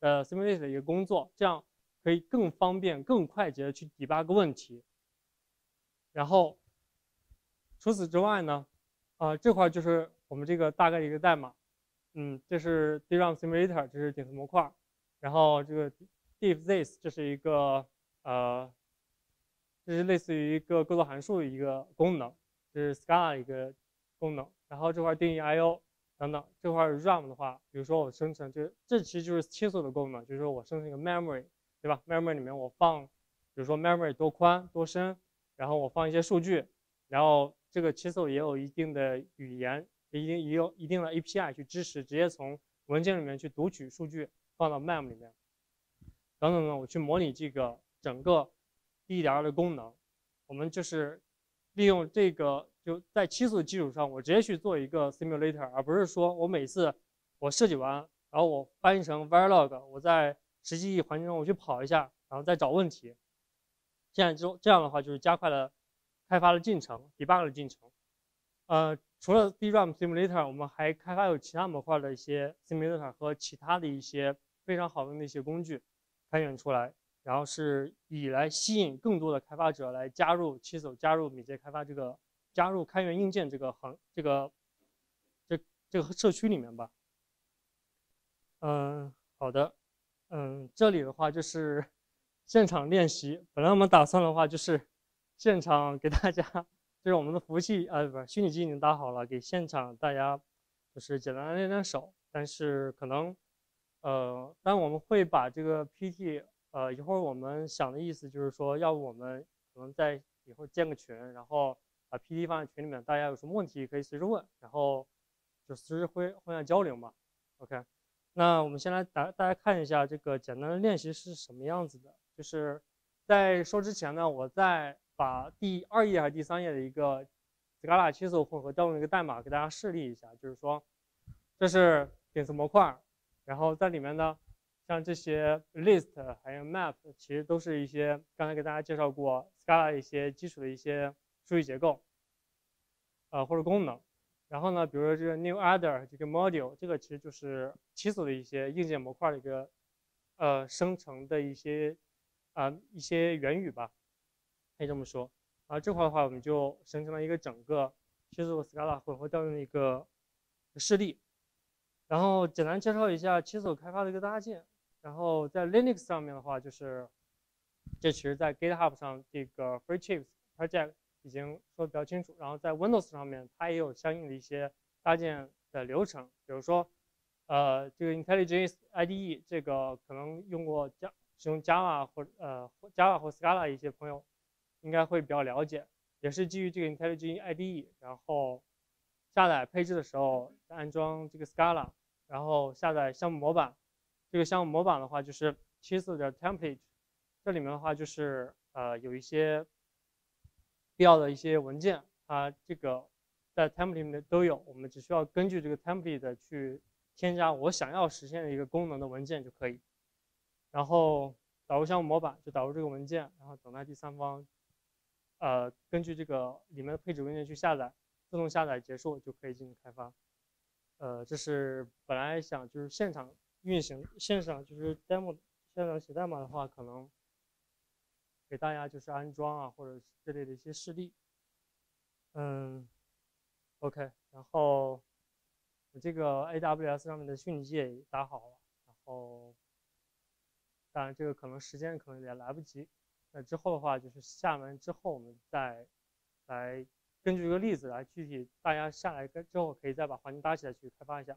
呃 simulator 的一个工作，这样可以更方便、更快捷的去 debug 问题。然后除此之外呢，啊这块就是我们这个大概一个代码，嗯，这是 DRAM simulator，这是顶层模块，然后这个 diff this 这是一个呃。这是类似于一个构造函数的一个功能，这是 Scala 一个功能。然后这块定义 I/O 等等，这块 RAM 的话，比如说我生成，这这其实就是七速的功能，就是说我生成一个 memory，对吧？memory 里面我放，比如说 memory 多宽多深，然后我放一些数据，然后这个七速也有一定的语言，一定也有一定的 API 去支持，直接从文件里面去读取数据放到 mem 里面，等等等，我去模拟这个整个。一点二的功能，我们就是利用这个，就在七速的基础上，我直接去做一个 simulator，而不是说我每次我设计完，然后我翻译成 Verilog，我在实际环境中我去跑一下，然后再找问题。这样就这样的话，就是加快了开发的进程，debug 的进程。呃，除了 DRAM simulator，我们还开发有其他模块的一些 simulator 和其他的一些非常好用的一些工具开源出来。然后是以来吸引更多的开发者来加入七手，加入敏捷开发这个，加入开源硬件这个行这个这这个社区里面吧。嗯，好的，嗯，这里的话就是现场练习。本来我们打算的话就是现场给大家，就是我们的服务器啊，不是虚拟机已经搭好了，给现场大家就是简单的练练手。但是可能呃，但我们会把这个 PT。呃，一会儿我们想的意思就是说，要不我们可能在以后建个群，然后把 P D 放在群里面，大家有什么问题可以随时问，然后就随时会互相交流嘛。OK，那我们先来大大家看一下这个简单的练习是什么样子的。就是在说之前呢，我再把第二页还是第三页的一个 Scala 七速混合调用的一个代码给大家示例一下，就是说这是顶层模块，然后在里面呢。像这些 list 还有 map，其实都是一些刚才给大家介绍过 Scala 一些基础的一些数据结构，呃或者功能。然后呢，比如说这个 new other 这个 module，这个其实就是七组的一些硬件模块的一个呃生成的一些啊一些源语吧，可以这么说。啊这块的话，我们就生成了一个整个七组 Scala 混合调用的一个示例。然后简单介绍一下七组开发的一个搭建。然后在 Linux 上面的话，就是这其实，在 GitHub 上这个 FreeChips Project 已经说的比较清楚。然后在 Windows 上面，它也有相应的一些搭建的流程。比如说，呃，这个 IntelliJ IDE 这个可能用过 J 使用 Java 或呃 Java 或 Scala 一些朋友应该会比较了解，也是基于这个 IntelliJ IDE，然后下载配置的时候安装这个 Scala，然后下载项目模板。这个项目模板的话，就是七四的 template，这里面的话就是呃有一些必要的一些文件，它这个在 template 里面都有，我们只需要根据这个 template 去添加我想要实现的一个功能的文件就可以。然后导入项目模板，就导入这个文件，然后等待第三方呃根据这个里面的配置文件去下载，自动下载结束就可以进行开发。呃，这是本来想就是现场。运行线上就是 demo 线上写代码的话，可能给大家就是安装啊，或者这类的一些示例。嗯，OK，然后我这个 AWS 上面的虚拟机也搭好了，然后当然这个可能时间可能也来不及。那之后的话，就是下完之后我们再来根据一个例子来具体大家下来跟之后可以再把环境搭起来去开发一下。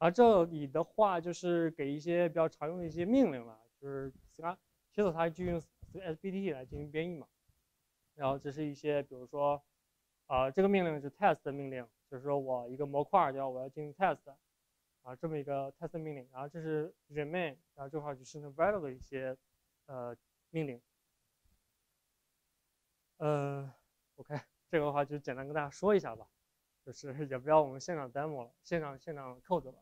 而这里的话，就是给一些比较常用的一些命令了，就是它其实它就用 SBT 来进行编译嘛。然后这是一些，比如说，啊，这个命令是 test 命令，就是说我一个模块叫我要进行 test，啊，这么一个 test 命令。然后这是 remain，然后这块就是 value 的一些呃命令。呃，OK，这个的话就简单跟大家说一下吧，就是也不要我们现场 demo 了，现场现场 code 了。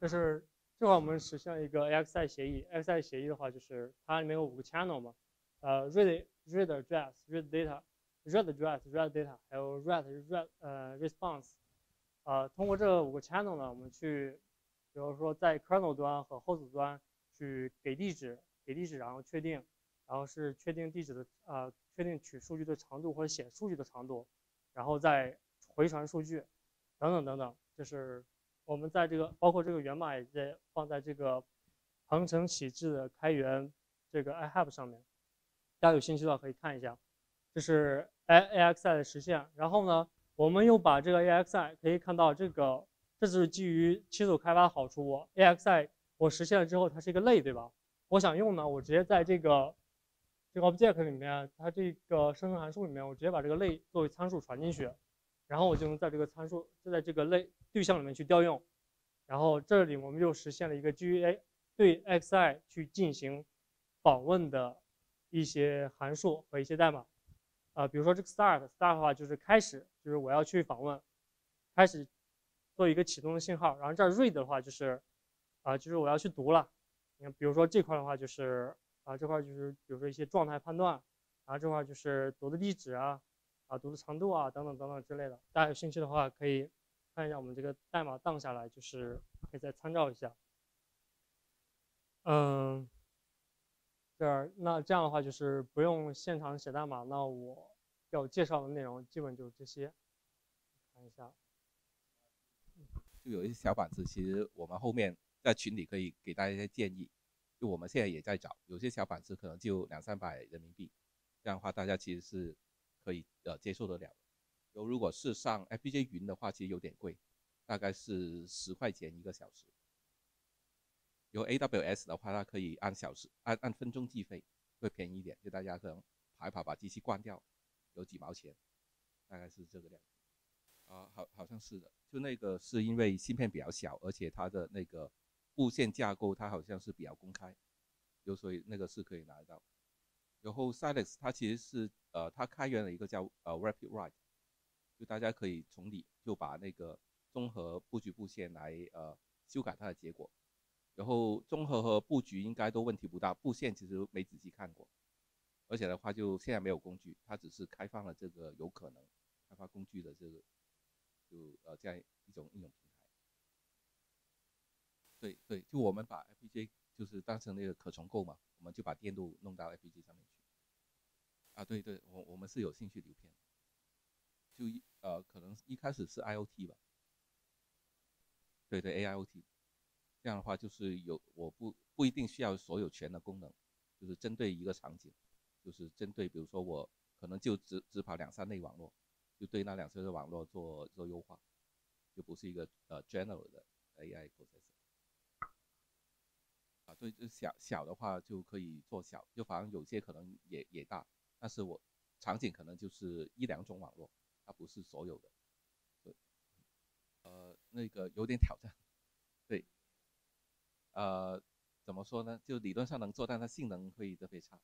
就是这块我们实现一个 AXI 协议，AXI 协议的话就是它里面有五个 channel 嘛，呃，read read address read data，read address、read data，还有 write、read 呃 response，呃，通过这五个 channel 呢，我们去，比如说在 kernel 端和 host 端去给地址，给地址，然后确定，然后是确定地址的呃，确定取数据的长度或者写数据的长度，然后再回传数据，等等等等，就是我们在这个包括这个源码也在放在这个鹏程启智的开源这个 iHub 上面，大家有兴趣的话可以看一下。这是 A AXI 的实现，然后呢，我们又把这个 AXI 可以看到这个，这是基于七组开发好处。AXI 我实现了之后，它是一个类，对吧？我想用呢，我直接在这个这个 object 里面，它这个生成函数里面，我直接把这个类作为参数传进去，然后我就能在这个参数就在这个类对象里面去调用。然后这里我们又实现了一个 G A 对 X I 去进行访问的一些函数和一些代码。啊，比如说这个 start，start 的话就是开始，就是我要去访问，开始做一个启动的信号。然后这 read 的话就是，啊，就是我要去读了。你看，比如说这块的话就是，啊，这块就是比如说一些状态判断，然后这块就是读的地址啊，啊，读的长度啊，等等等等之类的。大家有兴趣的话可以看一下我们这个代码荡下来，就是可以再参照一下。嗯。这儿那这样的话就是不用现场写代码，那我要介绍的内容基本就这些。看一下，就有一些小板子，其实我们后面在群里可以给大家一些建议。就我们现在也在找，有些小板子可能就两三百人民币，这样的话大家其实是可以呃接受得了。有如果是上 FPGA 云的话，其实有点贵，大概是十块钱一个小时。有 AWS 的话，它可以按小时、按按分钟计费，会便宜一点。就大家可能跑一跑，把机器关掉，有几毛钱，大概是这个量。啊，好，好像是的。就那个是因为芯片比较小，而且它的那个布线架构，它好像是比较公开，就所以那个是可以拿得到。然后 Silex 它其实是呃，它开源了一个叫呃 Rapid Write，就大家可以从里就把那个综合布局布线来呃修改它的结果。然后综合和布局应该都问题不大，布线其实没仔细看过，而且的话就现在没有工具，它只是开放了这个有可能开发工具的这个，就呃这样一种应用平台。对对，就我们把 FPGA 就是当成那个可重构嘛，我们就把电路弄到 FPGA 上面去。啊对对，我我们是有兴趣流片，就一呃可能一开始是 IOT 吧，对对 AIOT。这样的话就是有我不不一定需要所有全的功能，就是针对一个场景，就是针对比如说我可能就只只跑两三类网络，就对那两三类网络做做优化，就不是一个呃 general 的 AI processor。啊，对，就小小的话就可以做小，就反正有些可能也也大，但是我场景可能就是一两种网络，它不是所有的。呃，那个有点挑战。对呃，怎么说呢？就理论上能做，但它性能会特别差。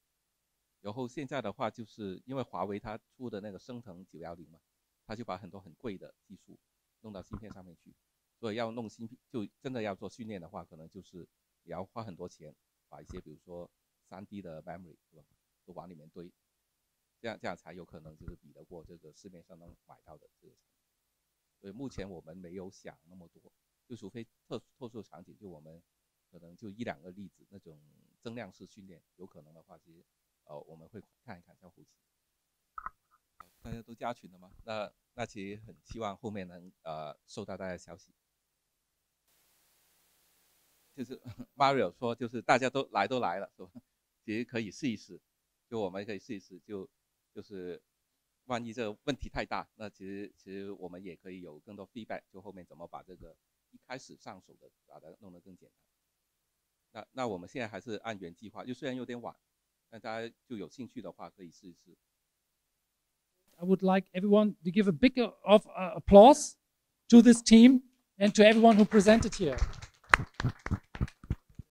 然后现在的话，就是因为华为它出的那个升腾九幺零嘛，它就把很多很贵的技术弄到芯片上面去，所以要弄芯片，就真的要做训练的话，可能就是也要花很多钱，把一些比如说三 D 的 memory 是吧，都往里面堆，这样这样才有可能就是比得过这个市面上能买到的这个产品。所以目前我们没有想那么多，就除非特特殊场景，就我们。可能就一两个例子，那种增量式训练，有可能的话，其实呃我们会看一看在后期。大家都加群了吗？那那其实很希望后面能呃收到大家消息。就是 Mario 说，就是大家都来都来了，是吧？其实可以试一试，就我们可以试一试，就就是万一这个问题太大，那其实其实我们也可以有更多 feedback，就后面怎么把这个一开始上手的把它弄得更简单。那那我们现在还是按原计划，就虽然有点晚，但大家就有兴趣的话可以试一试。I would like everyone to give a big of applause to this team and to everyone who presented here.